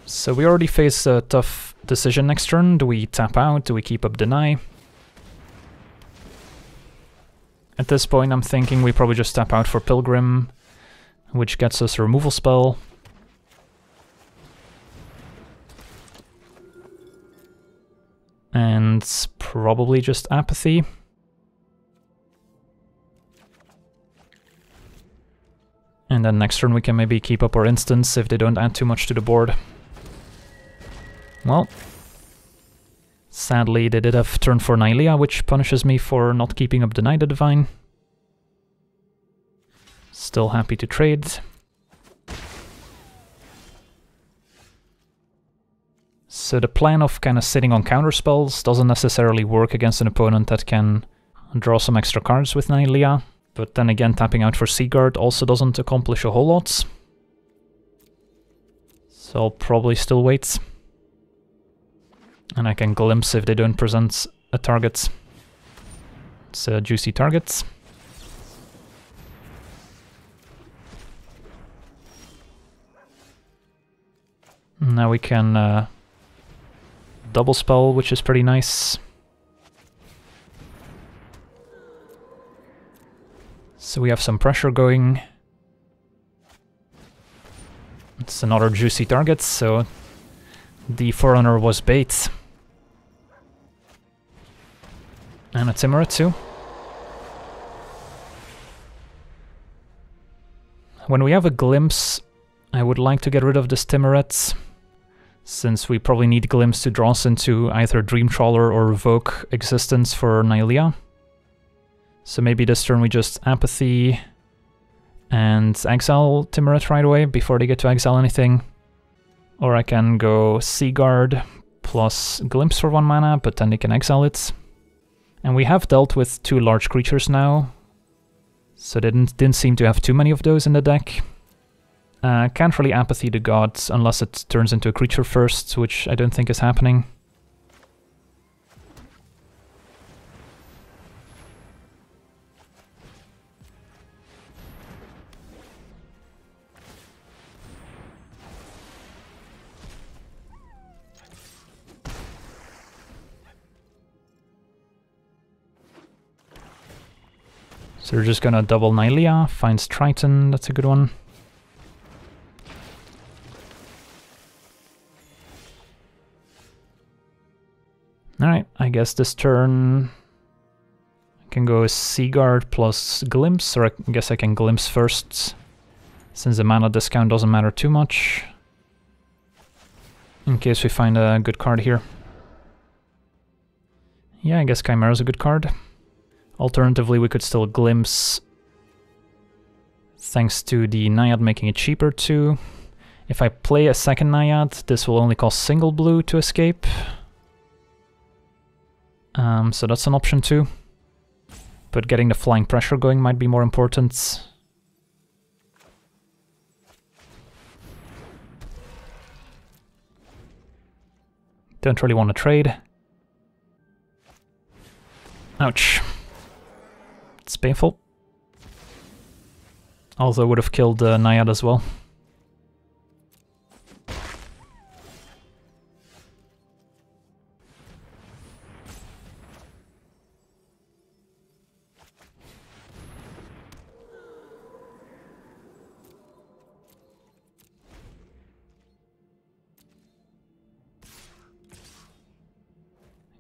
So we already face a tough decision next turn. Do we tap out? Do we keep up Deny? At this point I'm thinking we probably just tap out for Pilgrim, which gets us a removal spell. and probably just apathy. And then next turn we can maybe keep up our instants if they don't add too much to the board. Well, sadly they did have turn for Nylea, which punishes me for not keeping up the Divine. Still happy to trade. So the plan of kind of sitting on counter spells doesn't necessarily work against an opponent that can draw some extra cards with Nylea, but then again tapping out for Seaguard also doesn't accomplish a whole lot. So I'll probably still wait. And I can glimpse if they don't present a target. It's a juicy target. Now we can uh, double spell, which is pretty nice. So we have some pressure going. It's another juicy target, so the Forerunner was bait. And a too. When we have a glimpse, I would like to get rid of this Tymaret, since we probably need glimpse to draw us into either Dream Trawler or Revoke existence for Nylea. So maybe this turn we just Apathy and exile Tymaret right away before they get to exile anything. Or I can go Seaguard plus Glimpse for one mana, but then they can exile it. And we have dealt with two large creatures now, so they didn't, didn't seem to have too many of those in the deck. Uh, can't really Apathy the gods unless it turns into a creature first, which I don't think is happening. So we're just gonna double Nylea, finds Triton, that's a good one. Alright, I guess this turn I can go Seaguard plus Glimpse, or I guess I can Glimpse first, since the mana discount doesn't matter too much. In case we find a good card here. Yeah, I guess Chimera's a good card. Alternatively, we could still glimpse thanks to the Naiad making it cheaper too. If I play a second Naiad, this will only cost single blue to escape. Um, so that's an option too. But getting the flying pressure going might be more important. Don't really want to trade. Ouch. It's painful. Also would have killed uh, Naiad as well.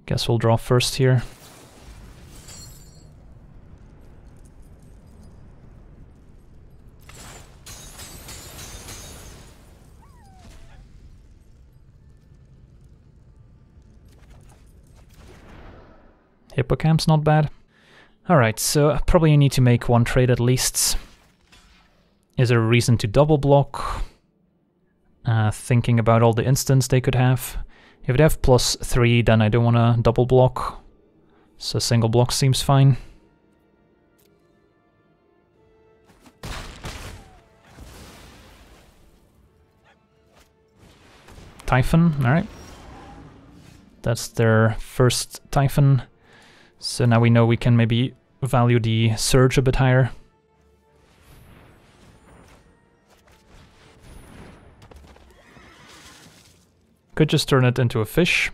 Guess we'll draw first here. Hippocamp's not bad. Alright, so I probably need to make one trade at least. Is there a reason to double block? Uh, thinking about all the instants they could have. If they have plus 3, then I don't want to double block. So single block seems fine. Typhon, alright. That's their first Typhon. So now we know we can maybe value the surge a bit higher. Could just turn it into a fish.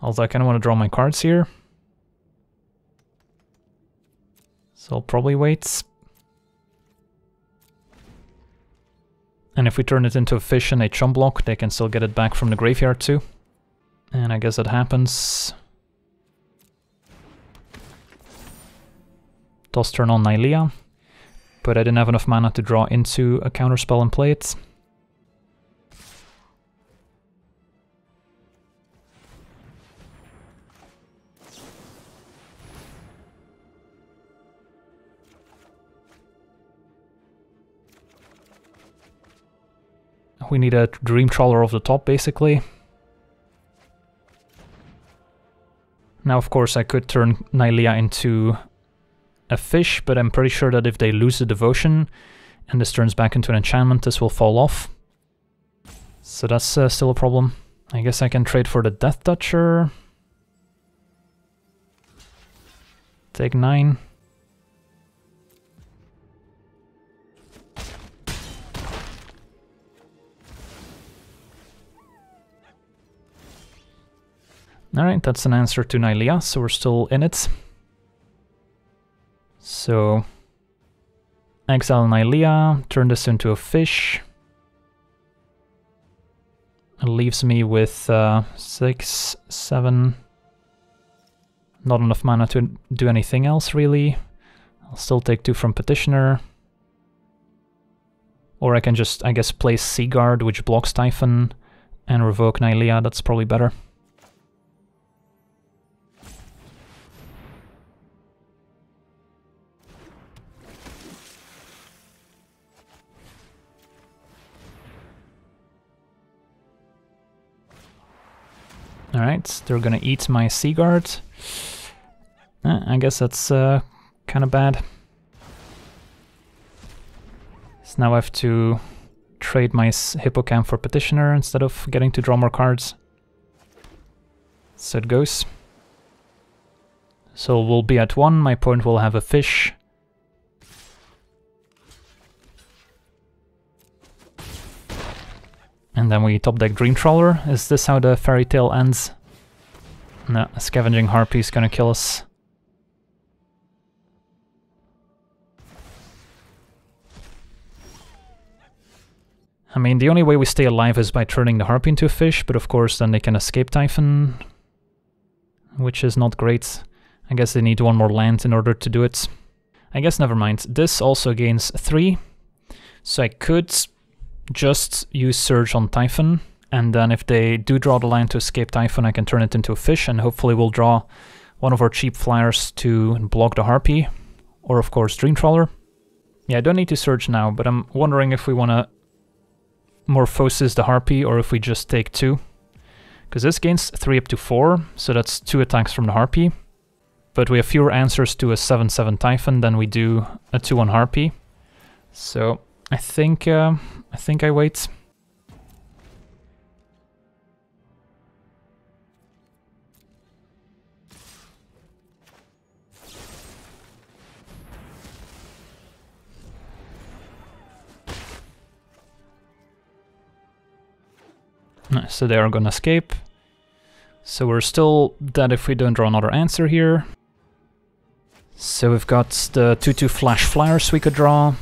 Although I kind of want to draw my cards here. So I'll probably wait. And if we turn it into a fish and a chum block, they can still get it back from the graveyard too. And I guess that happens. Does turn on Nylea, but I didn't have enough mana to draw into a counterspell and play it. We need a Dream Trawler off the top, basically. Now, of course, I could turn Nylea into a fish, but I'm pretty sure that if they lose the devotion and this turns back into an enchantment, this will fall off. So that's uh, still a problem. I guess I can trade for the Death Toucher. Take 9. Alright, that's an answer to Nylea, so we're still in it. So exile Nylea, turn this into a fish. It leaves me with uh, six, seven. Not enough mana to do anything else, really. I'll still take two from Petitioner. Or I can just, I guess, place Seaguard, which blocks Typhon, and revoke Nylea, that's probably better. Alright, they're gonna eat my Seaguard. Eh, I guess that's uh, kind of bad. So now I have to trade my Hippocamp for Petitioner instead of getting to draw more cards. So it goes. So we'll be at 1, my opponent will have a fish. And then we top deck Dream Trawler. Is this how the fairy tale ends? No, Scavenging Harpy is gonna kill us. I mean, the only way we stay alive is by turning the Harpy into a fish, but of course then they can escape Typhon, which is not great. I guess they need one more land in order to do it. I guess never mind. This also gains 3, so I could just use Surge on Typhon, and then if they do draw the line to escape Typhon, I can turn it into a fish, and hopefully we'll draw one of our cheap flyers to block the Harpy, or of course Dream Trawler. Yeah, I don't need to Surge now, but I'm wondering if we want to Morphosis the Harpy, or if we just take two. Because this gains 3 up to 4, so that's 2 attacks from the Harpy. But we have fewer answers to a 7-7 Typhon than we do a 2-1 Harpy. So I think uh, I think I wait. So they are gonna escape. So we're still dead if we don't draw another answer here. So we've got the 2-2 flash flyers we could draw.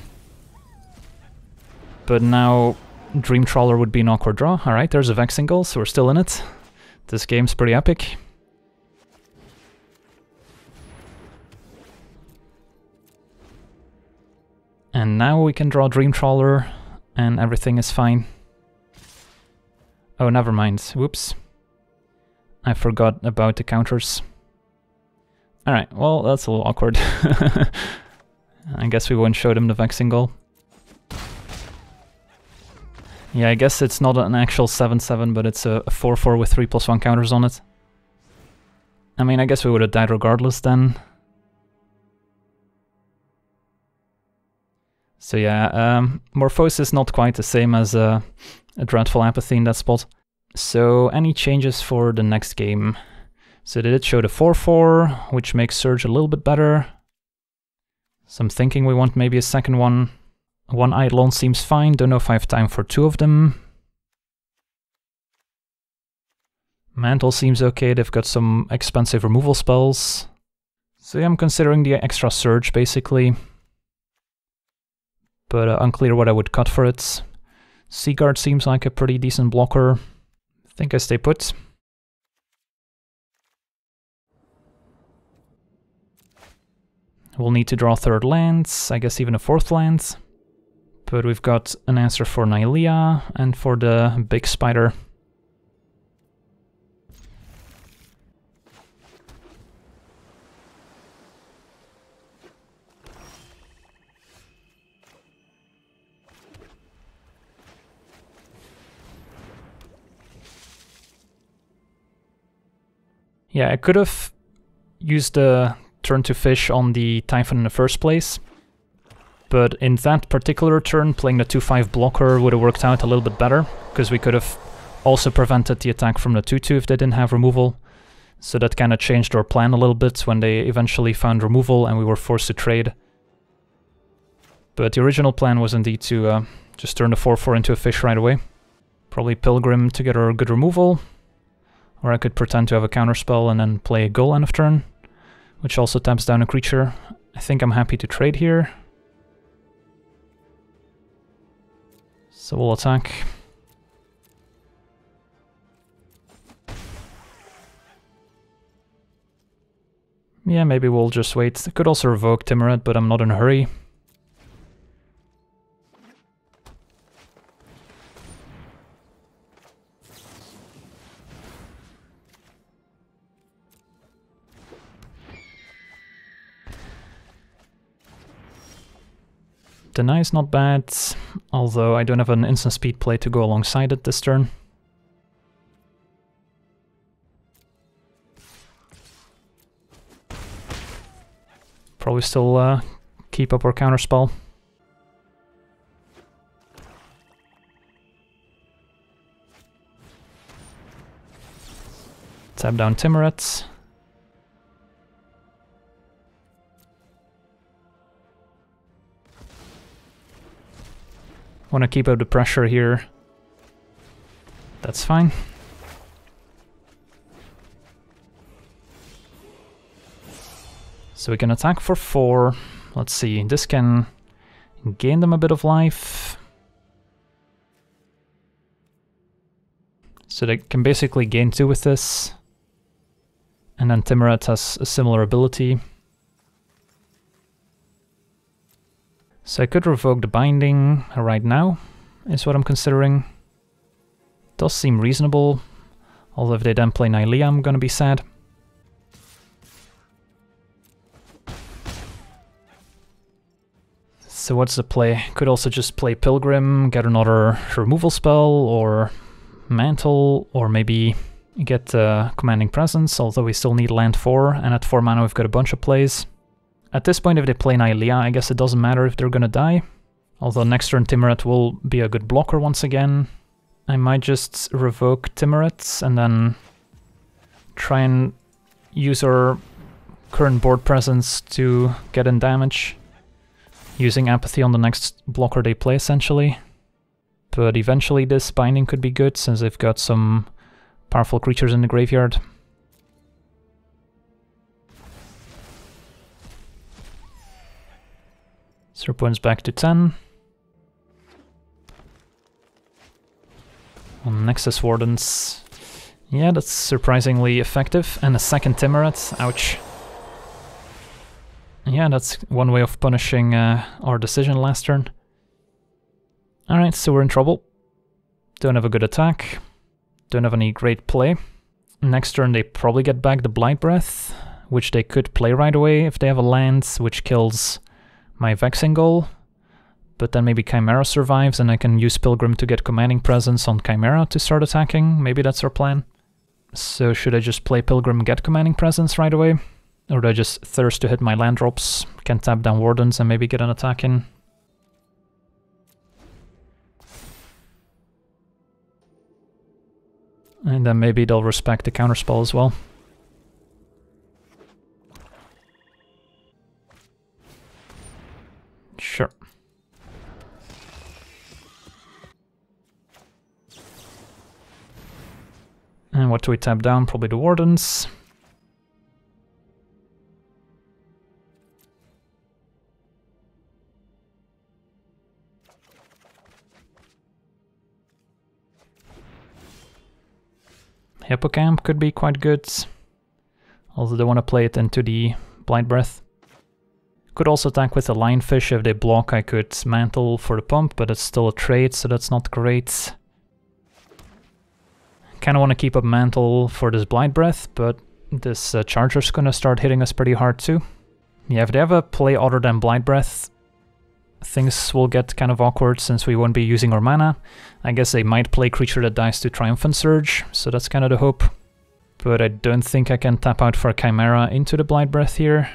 But now Dream Trawler would be an awkward draw. Alright, there's a Vexing Gull, so we're still in it. This game's pretty epic. And now we can draw Dream Trawler, and everything is fine. Oh, never mind. Whoops. I forgot about the counters. Alright, well, that's a little awkward. [LAUGHS] I guess we won't show them the Vexing Gull. Yeah, I guess it's not an actual 7-7, but it's a 4-4 with 3 plus 1 counters on it. I mean, I guess we would have died regardless then. So yeah, um, Morphosis not quite the same as uh, a Dreadful Apathy in that spot. So any changes for the next game? So they did show the 4-4, which makes Surge a little bit better. So I'm thinking we want maybe a second one. One Eidolon seems fine, don't know if I have time for two of them. Mantle seems okay, they've got some expensive removal spells. So yeah, I'm considering the extra Surge, basically. But uh, unclear what I would cut for it. Seaguard seems like a pretty decent blocker. I think I stay put. We'll need to draw third lands, I guess even a fourth land. But we've got an answer for Nylea and for the big spider. Yeah, I could have used the turn to fish on the Typhon in the first place, but in that particular turn, playing the 2-5 blocker would have worked out a little bit better, because we could have also prevented the attack from the 2-2 if they didn't have removal. So that kind of changed our plan a little bit when they eventually found removal and we were forced to trade. But the original plan was indeed to uh, just turn the 4-4 into a fish right away. Probably Pilgrim to get our good removal. Or I could pretend to have a counterspell and then play a Gull end of turn, which also taps down a creature. I think I'm happy to trade here. So we'll attack. Yeah, maybe we'll just wait. I could also revoke Tymaret, but I'm not in a hurry. Deny is not bad, although I don't have an instant speed play to go alongside it this turn. Probably still uh, keep up our counterspell. Tap down Tymaret. Want to keep up the pressure here. That's fine. So we can attack for 4. Let's see, this can gain them a bit of life. So they can basically gain 2 with this. And then Tymaret has a similar ability. So I could revoke the binding right now, is what I'm considering. Does seem reasonable, although if they then play Nylea I'm gonna be sad. So what's the play? Could also just play Pilgrim, get another removal spell, or Mantle, or maybe get uh, Commanding Presence, although we still need land 4, and at 4 mana we've got a bunch of plays. At this point, if they play Nylea, I guess it doesn't matter if they're gonna die. Although next turn Tymaret will be a good blocker once again. I might just revoke Tymaret and then try and use our current board presence to get in damage. Using Apathy on the next blocker they play, essentially. But eventually this binding could be good, since they've got some powerful creatures in the graveyard. Zero points back to 10. On Nexus Wardens. Yeah, that's surprisingly effective. And a second Tymaret. Ouch. Yeah, that's one way of punishing uh, our decision last turn. Alright, so we're in trouble. Don't have a good attack. Don't have any great play. Next turn they probably get back the Blight Breath, which they could play right away if they have a land, which kills my Vexing Gull, but then maybe Chimera survives and I can use Pilgrim to get Commanding Presence on Chimera to start attacking. Maybe that's our plan. So should I just play Pilgrim get Commanding Presence right away? Or do I just thirst to hit my land drops, can tap down Wardens and maybe get an attack in? And then maybe they'll respect the counterspell as well. And what do we tap down? Probably the Wardens. Hippocamp could be quite good. Although they want to play it into the Blight Breath. Could also attack with a Lionfish. If they block, I could Mantle for the pump, but it's still a trade, so that's not great. Kinda want to keep up Mantle for this Blight Breath, but this uh, Charger's gonna start hitting us pretty hard too. Yeah, if they have a play other than Blight Breath, things will get kind of awkward since we won't be using our mana. I guess they might play Creature that dies to Triumphant Surge, so that's kind of the hope. But I don't think I can tap out for Chimera into the Blight Breath here.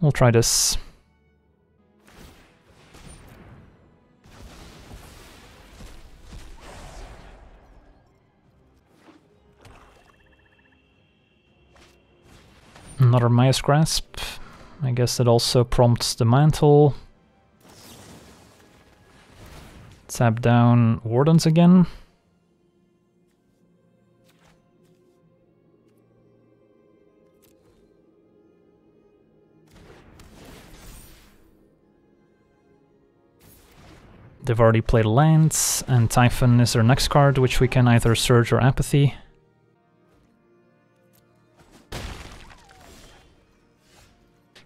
We'll try this. Another Mire's Grasp. I guess it also prompts the Mantle. Tap down Wardens again. They've already played lands, and Typhon is their next card, which we can either Surge or Apathy.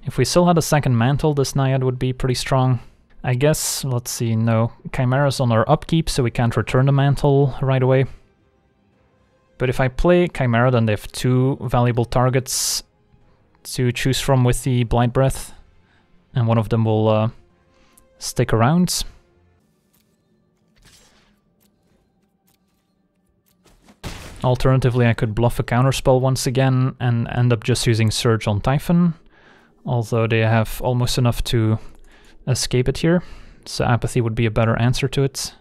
If we still had a second Mantle, this Naiad would be pretty strong. I guess, let's see, no. Chimera's on our upkeep, so we can't return the Mantle right away. But if I play Chimera, then they have two valuable targets to choose from with the Blight Breath, and one of them will uh, stick around. Alternatively, I could bluff a counterspell once again and end up just using Surge on Typhon, although they have almost enough to escape it here, so Apathy would be a better answer to it.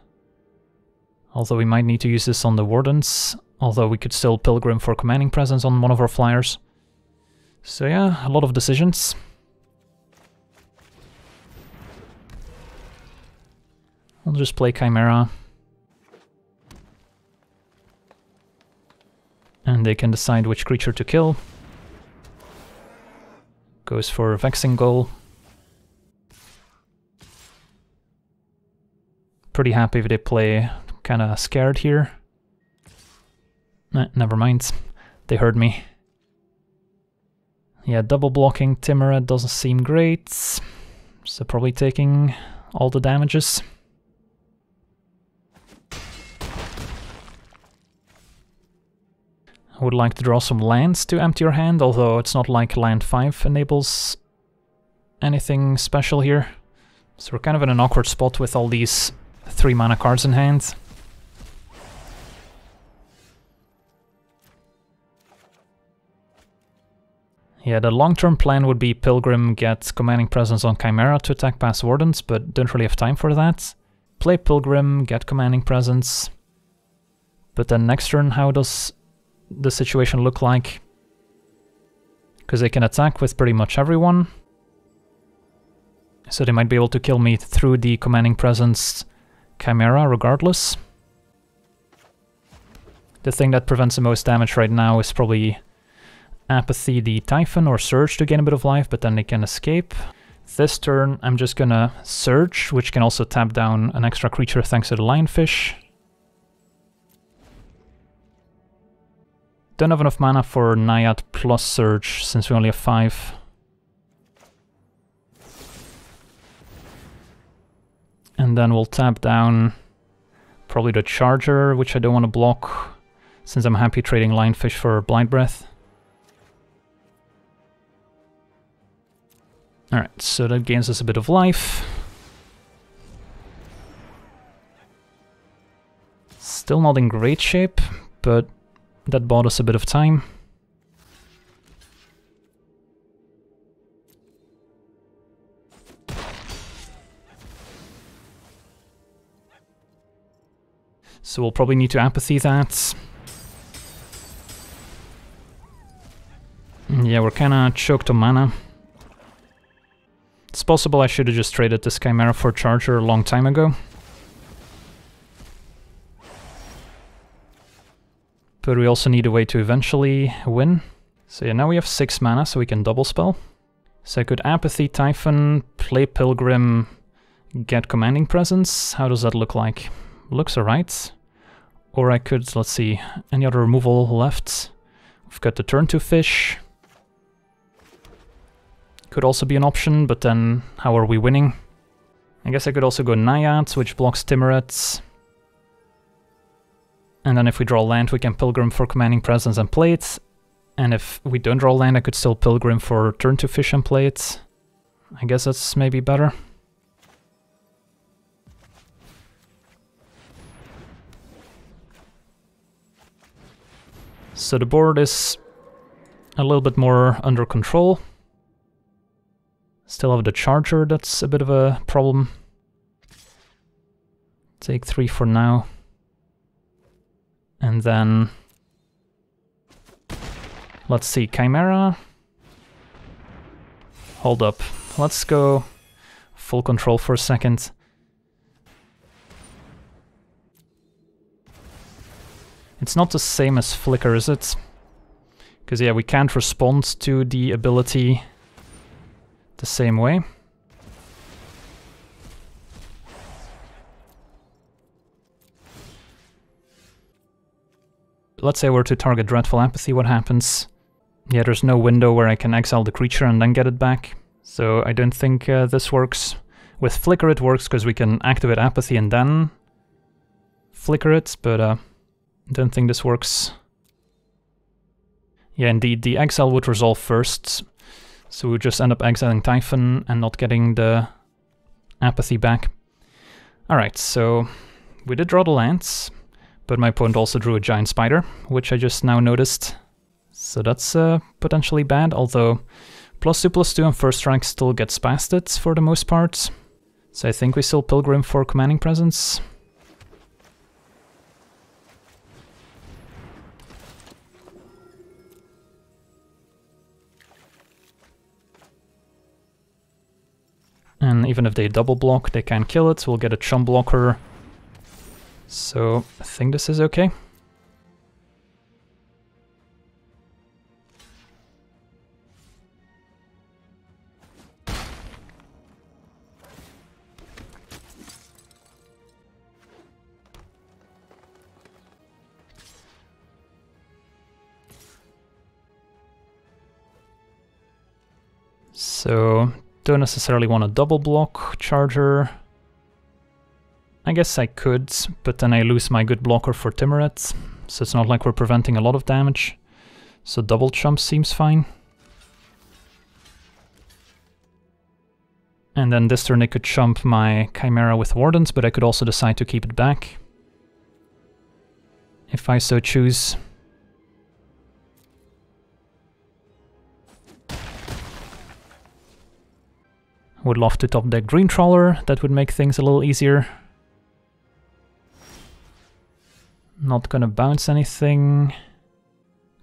Although we might need to use this on the Wardens, although we could still Pilgrim for Commanding Presence on one of our flyers. So yeah, a lot of decisions. I'll just play Chimera. And they can decide which creature to kill. Goes for Vexing Gull. Pretty happy if they play kinda scared here. Nah, never mind. They heard me. Yeah, double blocking Tymaret doesn't seem great. So probably taking all the damages. Would like to draw some lands to empty your hand, although it's not like land 5 enables anything special here. So we're kind of in an awkward spot with all these 3 mana cards in hand. Yeah, the long-term plan would be Pilgrim get Commanding Presence on Chimera to attack past Wardens, but don't really have time for that. Play Pilgrim, get Commanding Presence. But then next turn, how does the situation look like? Because they can attack with pretty much everyone. So they might be able to kill me through the Commanding Presence Chimera regardless. The thing that prevents the most damage right now is probably Apathy the Typhon or Surge to gain a bit of life, but then they can escape. This turn I'm just gonna Surge, which can also tap down an extra creature thanks to the Lionfish. Don't have enough mana for Naiad plus Surge, since we only have 5. And then we'll tap down probably the Charger, which I don't want to block, since I'm happy trading Lionfish for Blight Breath. Alright, so that gains us a bit of life. Still not in great shape, but that bought us a bit of time. So we'll probably need to apathy that. Mm, yeah, we're kinda choked on mana. It's possible I should have just traded this Chimera for Charger a long time ago. But we also need a way to eventually win. So yeah, now we have 6 mana, so we can double spell. So I could Apathy Typhon, play Pilgrim, get Commanding Presence. How does that look like? Looks alright. Or I could, let's see, any other removal left? We've got the turn to fish. Could also be an option, but then how are we winning? I guess I could also go Naiads, which blocks Tymarets. And then if we draw land, we can Pilgrim for Commanding Presence and plates. And if we don't draw land, I could still Pilgrim for turn to fish and plates. I guess that's maybe better. So the board is a little bit more under control. Still have the charger, that's a bit of a problem. Take three for now. And then... Let's see, Chimera. Hold up. Let's go full control for a second. It's not the same as Flicker, is it? Because yeah, we can't respond to the ability the same way. Let's say we're to target Dreadful Apathy, what happens? Yeah, there's no window where I can exile the creature and then get it back. So I don't think uh, this works. With Flicker it works because we can activate Apathy and then flicker it, but uh, don't think this works. Yeah, indeed, the exile would resolve first, so we just end up exiling Typhon and not getting the apathy back. Alright, so we did draw the lands, but my opponent also drew a giant spider, which I just now noticed. So that's uh, potentially bad, although plus 2 plus 2 on first strike still gets past it for the most part. So I think we still Pilgrim for Commanding Presence. And even if they double block, they can kill it. We'll get a chum blocker. So I think this is okay. So don't necessarily want a double block charger. I guess I could, but then I lose my good blocker for Tymaret, so it's not like we're preventing a lot of damage. So double chump seems fine. And then this turn I could chump my Chimera with Wardens, but I could also decide to keep it back. If I so choose. Would love to top deck Dream Trawler, that would make things a little easier. Not gonna bounce anything.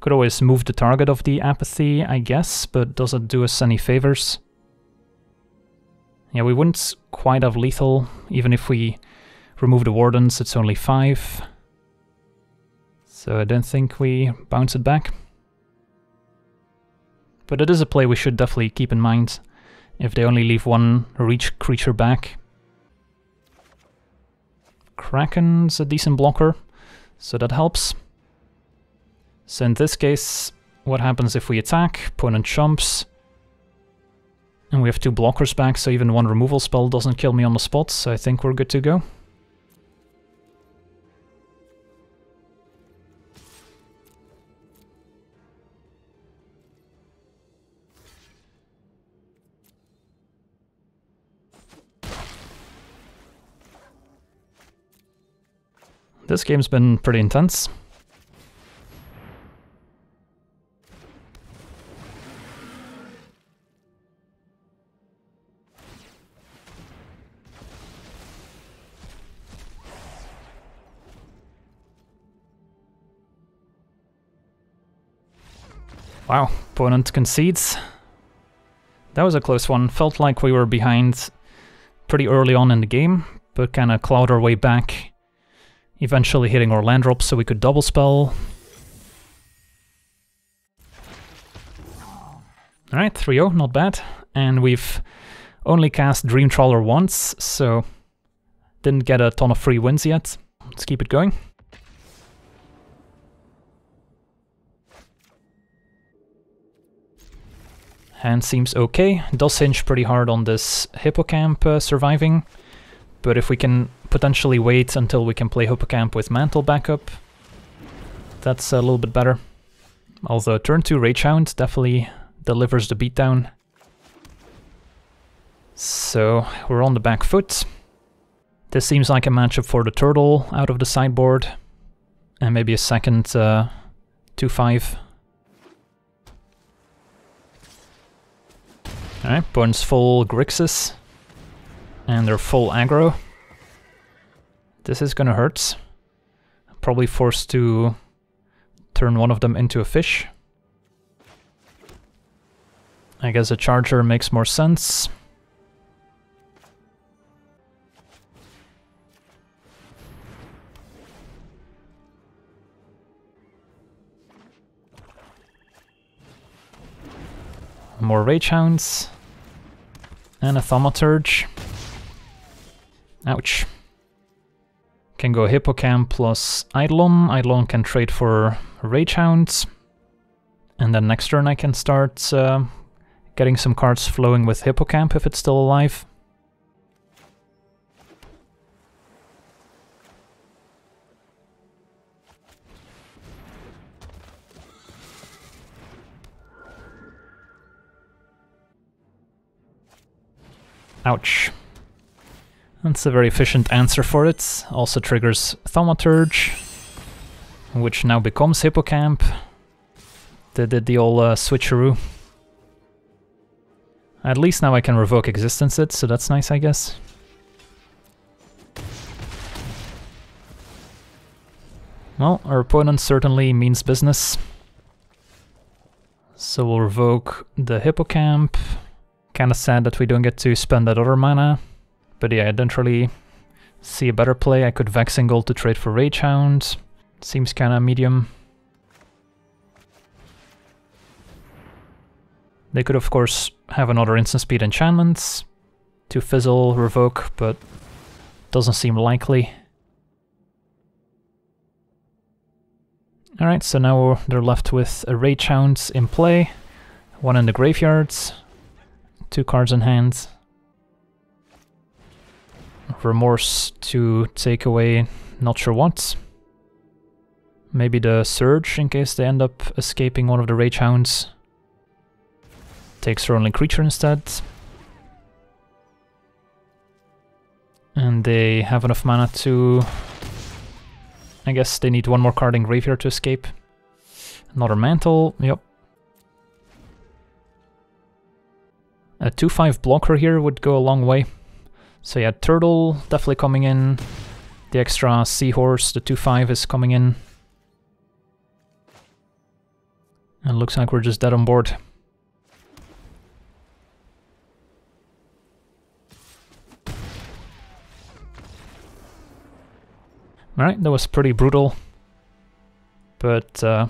Could always move the target of the apathy, I guess, but does it do us any favors? Yeah, we wouldn't quite have lethal, even if we remove the wardens, it's only 5. So I don't think we bounce it back. But it is a play we should definitely keep in mind if they only leave one reach creature back. Kraken's a decent blocker, so that helps. So in this case, what happens if we attack? Opponent chumps. And we have two blockers back, so even one removal spell doesn't kill me on the spot, so I think we're good to go. This game's been pretty intense. Wow, opponent concedes. That was a close one. Felt like we were behind pretty early on in the game, but kind of clawed our way back eventually hitting our land drop so we could double spell. Alright, 3-0, not bad. And we've only cast Dream Trawler once, so didn't get a ton of free wins yet. Let's keep it going. Hand seems okay. Does hinge pretty hard on this Hippocamp uh, surviving. But if we can potentially wait until we can play Hippocamp with Mantle backup, that's a little bit better. Although turn 2 Rage Hound definitely delivers the beatdown. So we're on the back foot. This seems like a matchup for the Turtle out of the sideboard. And maybe a second 2-5. Uh, Alright, burns full Grixis and they're full aggro. This is gonna hurt. Probably forced to turn one of them into a fish. I guess a charger makes more sense. More Rage Hounds. And a Thaumaturge. Ouch. Can go Hippocamp plus Eidolon. Eidolon can trade for Rage Hound. And then next turn I can start uh, getting some cards flowing with Hippocamp if it's still alive. Ouch. That's a very efficient answer for it. Also triggers Thaumaturge, which now becomes Hippocamp. They did the old uh, switcheroo. At least now I can revoke existence it, so that's nice, I guess. Well, our opponent certainly means business. So we'll revoke the Hippocamp. Kinda sad that we don't get to spend that other mana. But yeah, I don't really see a better play. I could Vexing Gull to trade for Rage Hound. Seems kinda medium. They could of course have another instant speed enchantment to fizzle, revoke, but doesn't seem likely. Alright, so now they're left with a Rage Hound in play, one in the graveyards, two cards in hand. Remorse to take away not sure what. Maybe the Surge in case they end up escaping one of the Rage Hounds. Takes her only creature instead. And they have enough mana to... I guess they need one more card in graveyard to escape. Another Mantle, yep. A 2-5 blocker here would go a long way. So yeah, Turtle definitely coming in. The extra Seahorse, the 2-5 is coming in. And looks like we're just dead on board. Alright, that was pretty brutal. But uh,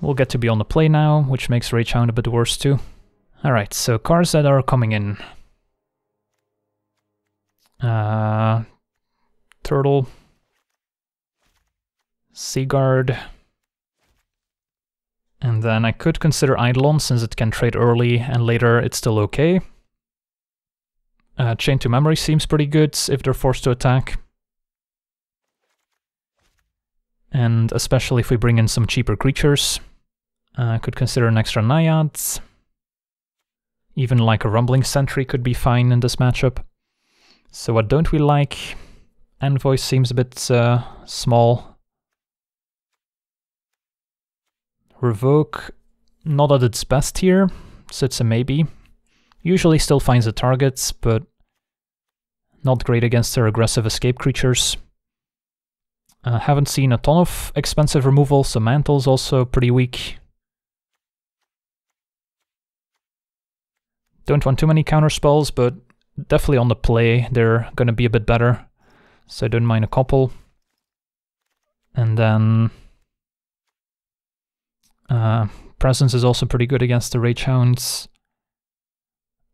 we'll get to be on the play now, which makes Rage Hound a bit worse too. Alright, so cars that are coming in. Uh, Turtle. Seaguard. And then I could consider Eidolon since it can trade early and later it's still okay. Uh, Chain to Memory seems pretty good if they're forced to attack. And especially if we bring in some cheaper creatures. I uh, could consider an extra Naiads. Even like a Rumbling Sentry could be fine in this matchup. So what don't we like? Envoy seems a bit uh, small. Revoke, not at its best here, so it's a maybe. Usually still finds the targets, but not great against their aggressive escape creatures. Uh, haven't seen a ton of expensive removal, so Mantle's also pretty weak. Don't want too many counter spells, but definitely on the play they're gonna be a bit better. So I don't mind a couple. And then uh, Presence is also pretty good against the Rage Hounds.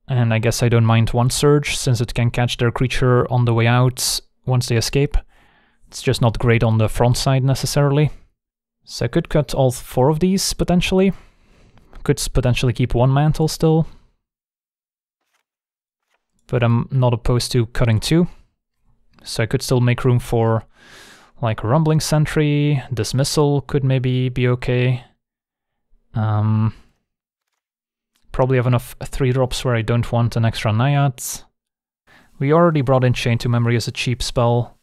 And I guess I don't mind one Surge, since it can catch their creature on the way out once they escape. It's just not great on the front side necessarily. So I could cut all four of these, potentially. Could potentially keep one Mantle still. But I'm not opposed to cutting two. So I could still make room for like Rumbling Sentry, Dismissal could maybe be okay. Um, probably have enough 3 drops where I don't want an extra Naiad. We already brought in Chain to Memory as a cheap spell,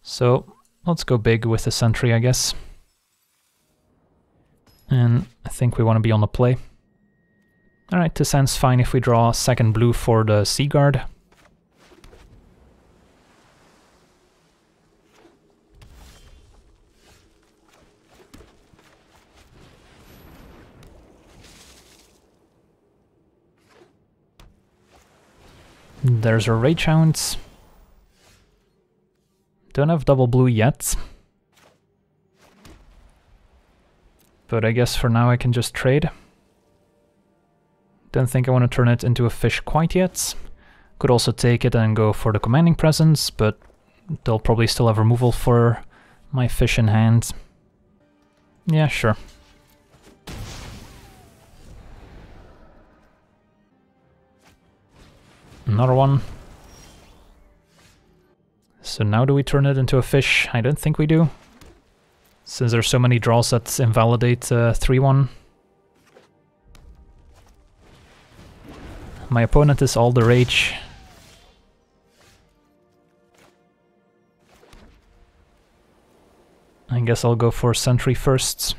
so let's go big with the Sentry, I guess. And I think we want to be on the play. Alright, this ends fine if we draw second blue for the Seaguard. There's a Rage Hound. Don't have double blue yet. But I guess for now I can just trade. Don't think I want to turn it into a fish quite yet. Could also take it and go for the commanding presence, but they'll probably still have removal for my fish in hand. Yeah, sure. Another one. So now do we turn it into a fish? I don't think we do. Since there's so many draws that invalidate 3-1. Uh, My opponent is all the rage. I guess I'll go for Sentry first.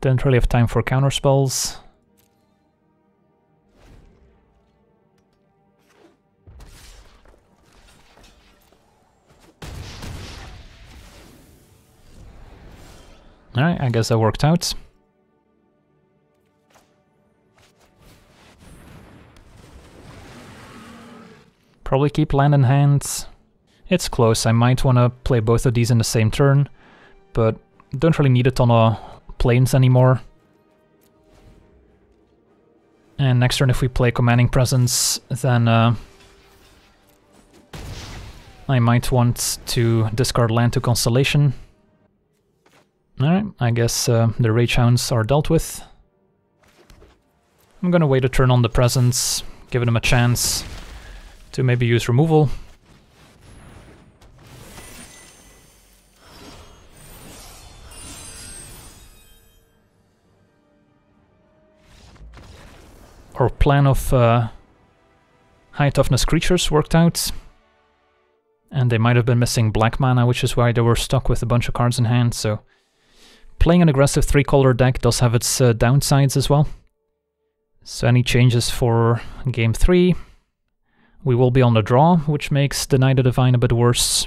Don't really have time for counter spells. Alright, I guess that worked out. Probably keep land in hand. It's close, I might want to play both of these in the same turn, but don't really need a ton of plains anymore. And next turn if we play Commanding Presence, then uh, I might want to discard land to Constellation. Alright, I guess uh, the Rage Hounds are dealt with. I'm gonna wait a turn on the Presence, giving them a chance to maybe use removal. Our plan of uh, high toughness creatures worked out. And they might have been missing black mana, which is why they were stuck with a bunch of cards in hand, so... Playing an aggressive three-color deck does have its uh, downsides as well. So any changes for game 3, we will be on the draw, which makes Deny the Divine a bit worse.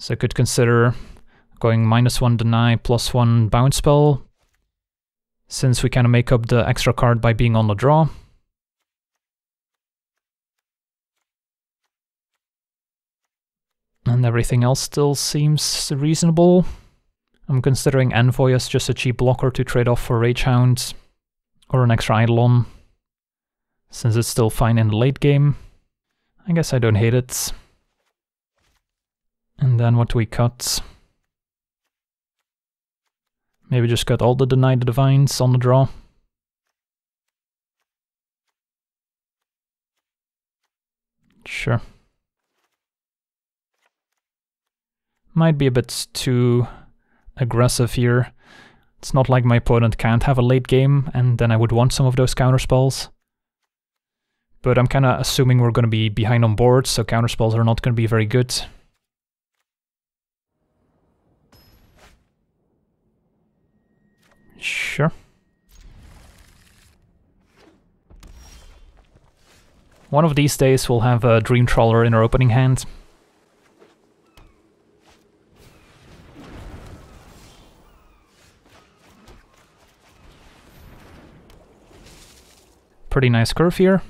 So I could consider going minus 1 Deny, plus 1 Bounce spell, since we kind of make up the extra card by being on the draw. And everything else still seems reasonable. I'm considering Envoy as just a cheap blocker to trade off for Rage Hound or an extra Eidolon, since it's still fine in the late game. I guess I don't hate it. And then what do we cut? Maybe just cut all the Deny the Divines on the draw. Sure. Might be a bit too aggressive here. It's not like my opponent can't have a late game, and then I would want some of those counter spells. But I'm kind of assuming we're going to be behind on board, so counter spells are not going to be very good. Sure. One of these days we'll have a Dream Trawler in our opening hand. Pretty nice curve here.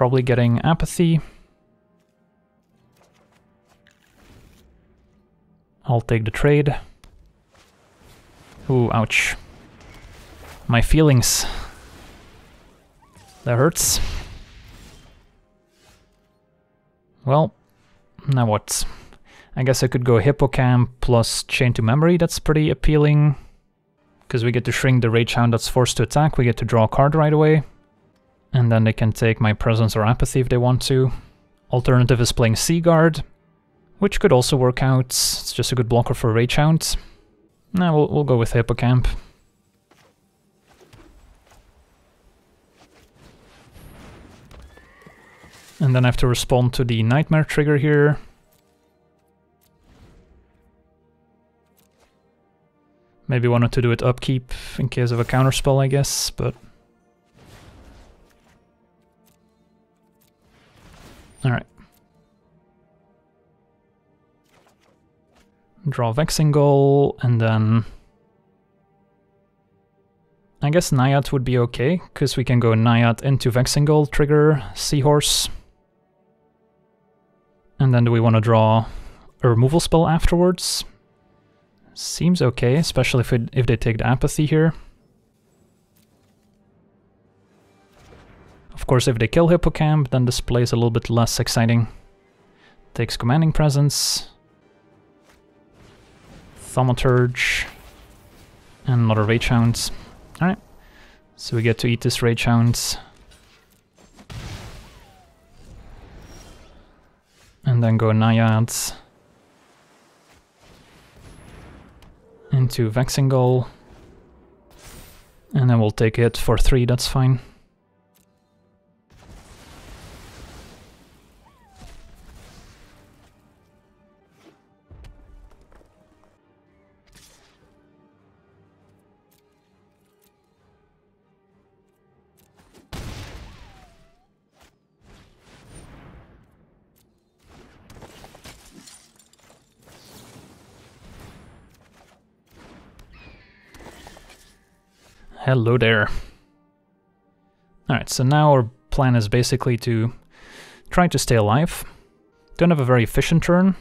Probably getting apathy. I'll take the trade. Ooh, ouch. My feelings. That hurts. Well, now what? I guess I could go Hippocamp plus Chain to Memory, that's pretty appealing. Because we get to shrink the Rage Hound that's forced to attack, we get to draw a card right away. And then they can take my Presence or Apathy if they want to. Alternative is playing Seaguard, which could also work out. It's just a good blocker for Rage Hound. Nah, we'll, we'll go with Hippocamp. And then I have to respond to the Nightmare trigger here. Maybe wanted to do it upkeep in case of a counterspell, I guess, but... Alright. Draw Vexing Gull, and then... I guess Naiad would be okay, because we can go Naiad into Vexing Gull, trigger Seahorse. And then do we want to draw a removal spell afterwards. Seems okay, especially if, it, if they take the apathy here. Of course, if they kill Hippocamp, then this play is a little bit less exciting. Takes Commanding Presence. Thaumaturge. And another Rage Hound. Alright. So we get to eat this Rage Hound. And then go Naiads. Into Vexing Gull. And then we'll take it for 3, that's fine. Hello there. Alright, so now our plan is basically to try to stay alive. Don't have a very efficient turn.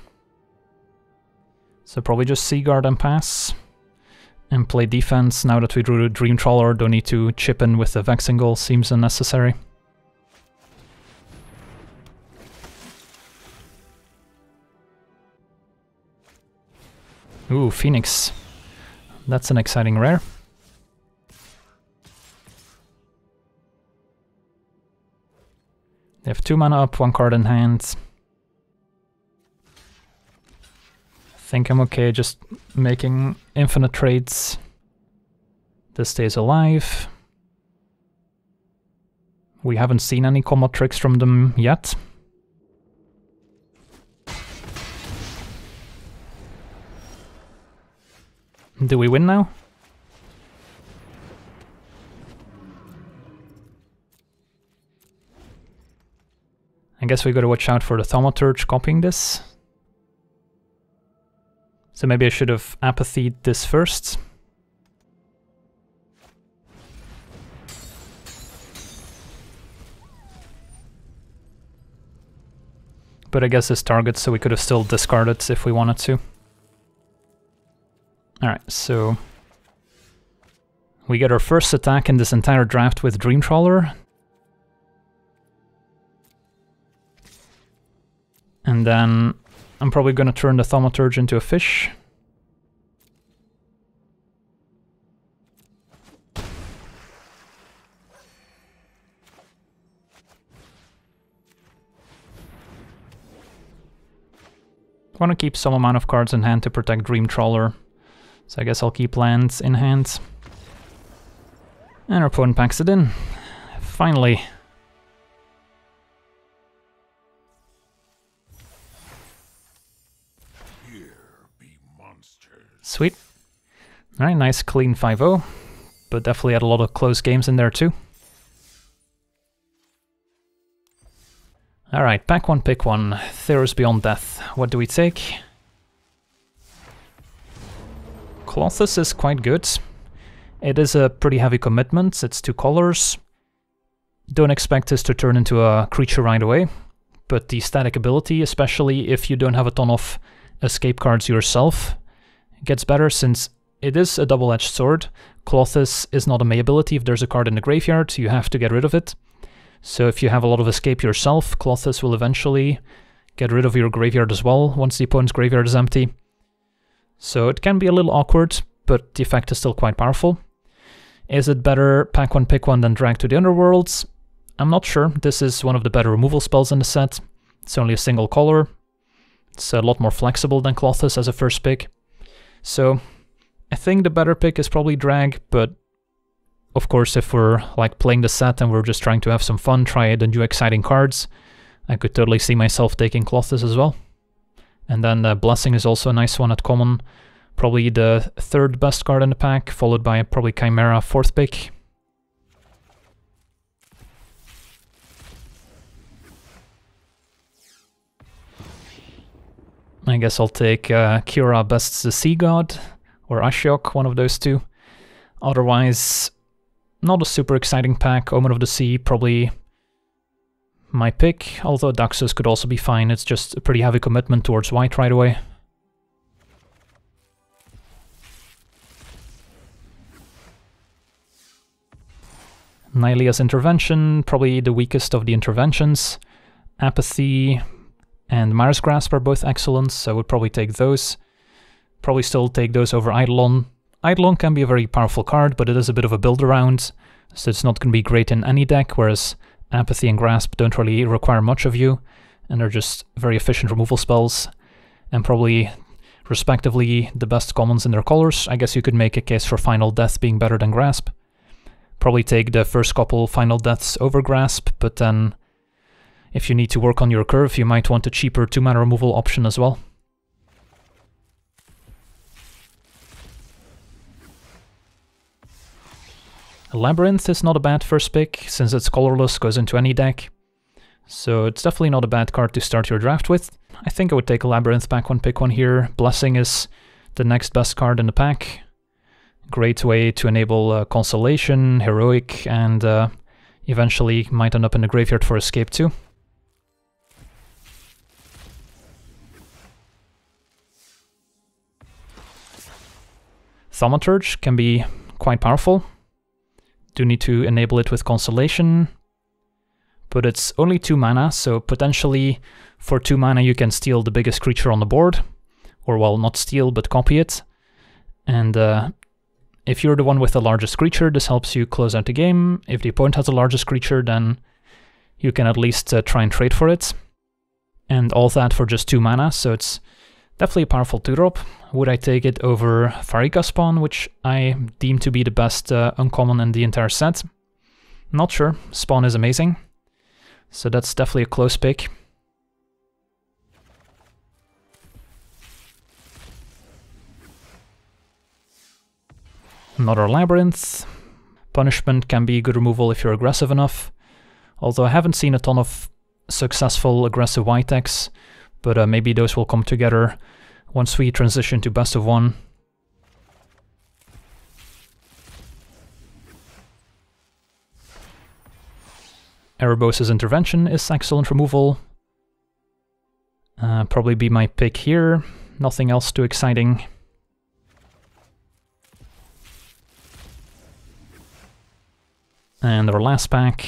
So probably just Seaguard and pass. And play defense now that we drew Dream Trawler, don't need to chip in with the Vexing Gull, seems unnecessary. Ooh, Phoenix. That's an exciting rare. They have two mana up, one card in hand. think I'm okay just making infinite trades. This stays alive. We haven't seen any combat tricks from them yet. Do we win now? I guess we gotta watch out for the Thaumaturge copying this. So maybe I should have apathied this first. But I guess this targets, so we could have still discarded if we wanted to. Alright, so... We get our first attack in this entire draft with Dream And then I'm probably going to turn the Thaumaturge into a fish. I want to keep some amount of cards in hand to protect Dream Trawler. So I guess I'll keep lands in hand. And our opponent packs it in. Finally. Sweet. Alright, nice clean 5-0. But definitely had a lot of close games in there too. Alright, pack one, pick one. Theros Beyond Death. What do we take? Klothys is quite good. It is a pretty heavy commitment, it's two colors. Don't expect this to turn into a creature right away, but the static ability, especially if you don't have a ton of escape cards yourself, gets better since it is a double-edged sword. Klothys is not a May ability. If there's a card in the graveyard, you have to get rid of it. So if you have a lot of escape yourself, Klothys will eventually get rid of your graveyard as well once the opponent's graveyard is empty. So it can be a little awkward, but the effect is still quite powerful. Is it better pack one, pick one than drag to the underworlds? I'm not sure. This is one of the better removal spells in the set. It's only a single color. It's a lot more flexible than Klothys as a first pick. So I think the better pick is probably drag, but of course if we're like playing the set and we're just trying to have some fun, try the new exciting cards, I could totally see myself taking Klothys as well. And then the Blessing is also a nice one at common. Probably the third best card in the pack, followed by probably Chimera fourth pick. I guess I'll take uh, Kiora Bests the Sea God, or Ashiok, one of those two. Otherwise, not a super exciting pack. Omen of the Sea, probably my pick, although Daxos could also be fine. It's just a pretty heavy commitment towards white right away. Nylea's Intervention, probably the weakest of the interventions. Apathy, and Mire's Grasp are both excellent, so I would probably take those. Probably still take those over Eidolon. Eidolon can be a very powerful card, but it is a bit of a build around, so it's not going to be great in any deck, whereas Apathy and Grasp don't really require much of you, and they're just very efficient removal spells, and probably respectively the best commons in their colors. I guess you could make a case for Final Death being better than Grasp. Probably take the first couple Final Deaths over Grasp, but then if you need to work on your curve, you might want a cheaper 2-mana removal option as well. Labyrinth is not a bad first pick, since it's colorless, goes into any deck. So it's definitely not a bad card to start your draft with. I think I would take a Labyrinth back one pick one here. Blessing is the next best card in the pack. Great way to enable uh, Constellation, Heroic, and uh, eventually might end up in the graveyard for Escape too. Thaumaturge can be quite powerful. Do need to enable it with Constellation, but it's only 2 mana, so potentially for 2 mana you can steal the biggest creature on the board, or well, not steal, but copy it. And uh, if you're the one with the largest creature, this helps you close out the game. If the opponent has the largest creature, then you can at least uh, try and trade for it. And all that for just 2 mana, so it's definitely a powerful 2-drop. Would I take it over Pharika Spawn, which I deem to be the best uh, uncommon in the entire set? Not sure. Spawn is amazing. So that's definitely a close pick. Another Labyrinth. Punishment can be good removal if you're aggressive enough. Although I haven't seen a ton of successful aggressive white decks, but uh, maybe those will come together once we transition to best of one. Erebos' intervention is excellent removal. Uh, probably be my pick here. Nothing else too exciting. And our last pack,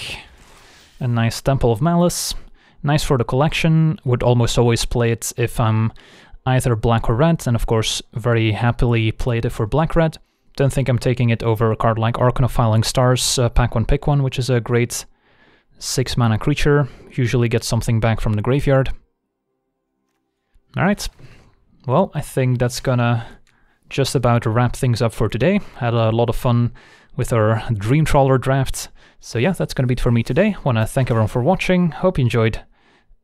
a nice Temple of Malice. Nice for the collection, would almost always play it if I'm either black or red, and of course very happily played it for black-red. Don't think I'm taking it over a card like Archon of Falling Stars, uh, pack one, pick one, which is a great 6 mana creature, usually gets something back from the graveyard. Alright, well, I think that's gonna just about wrap things up for today. Had a lot of fun with our Dream Trawler draft. So yeah, that's gonna be it for me today. Wanna thank everyone for watching, hope you enjoyed,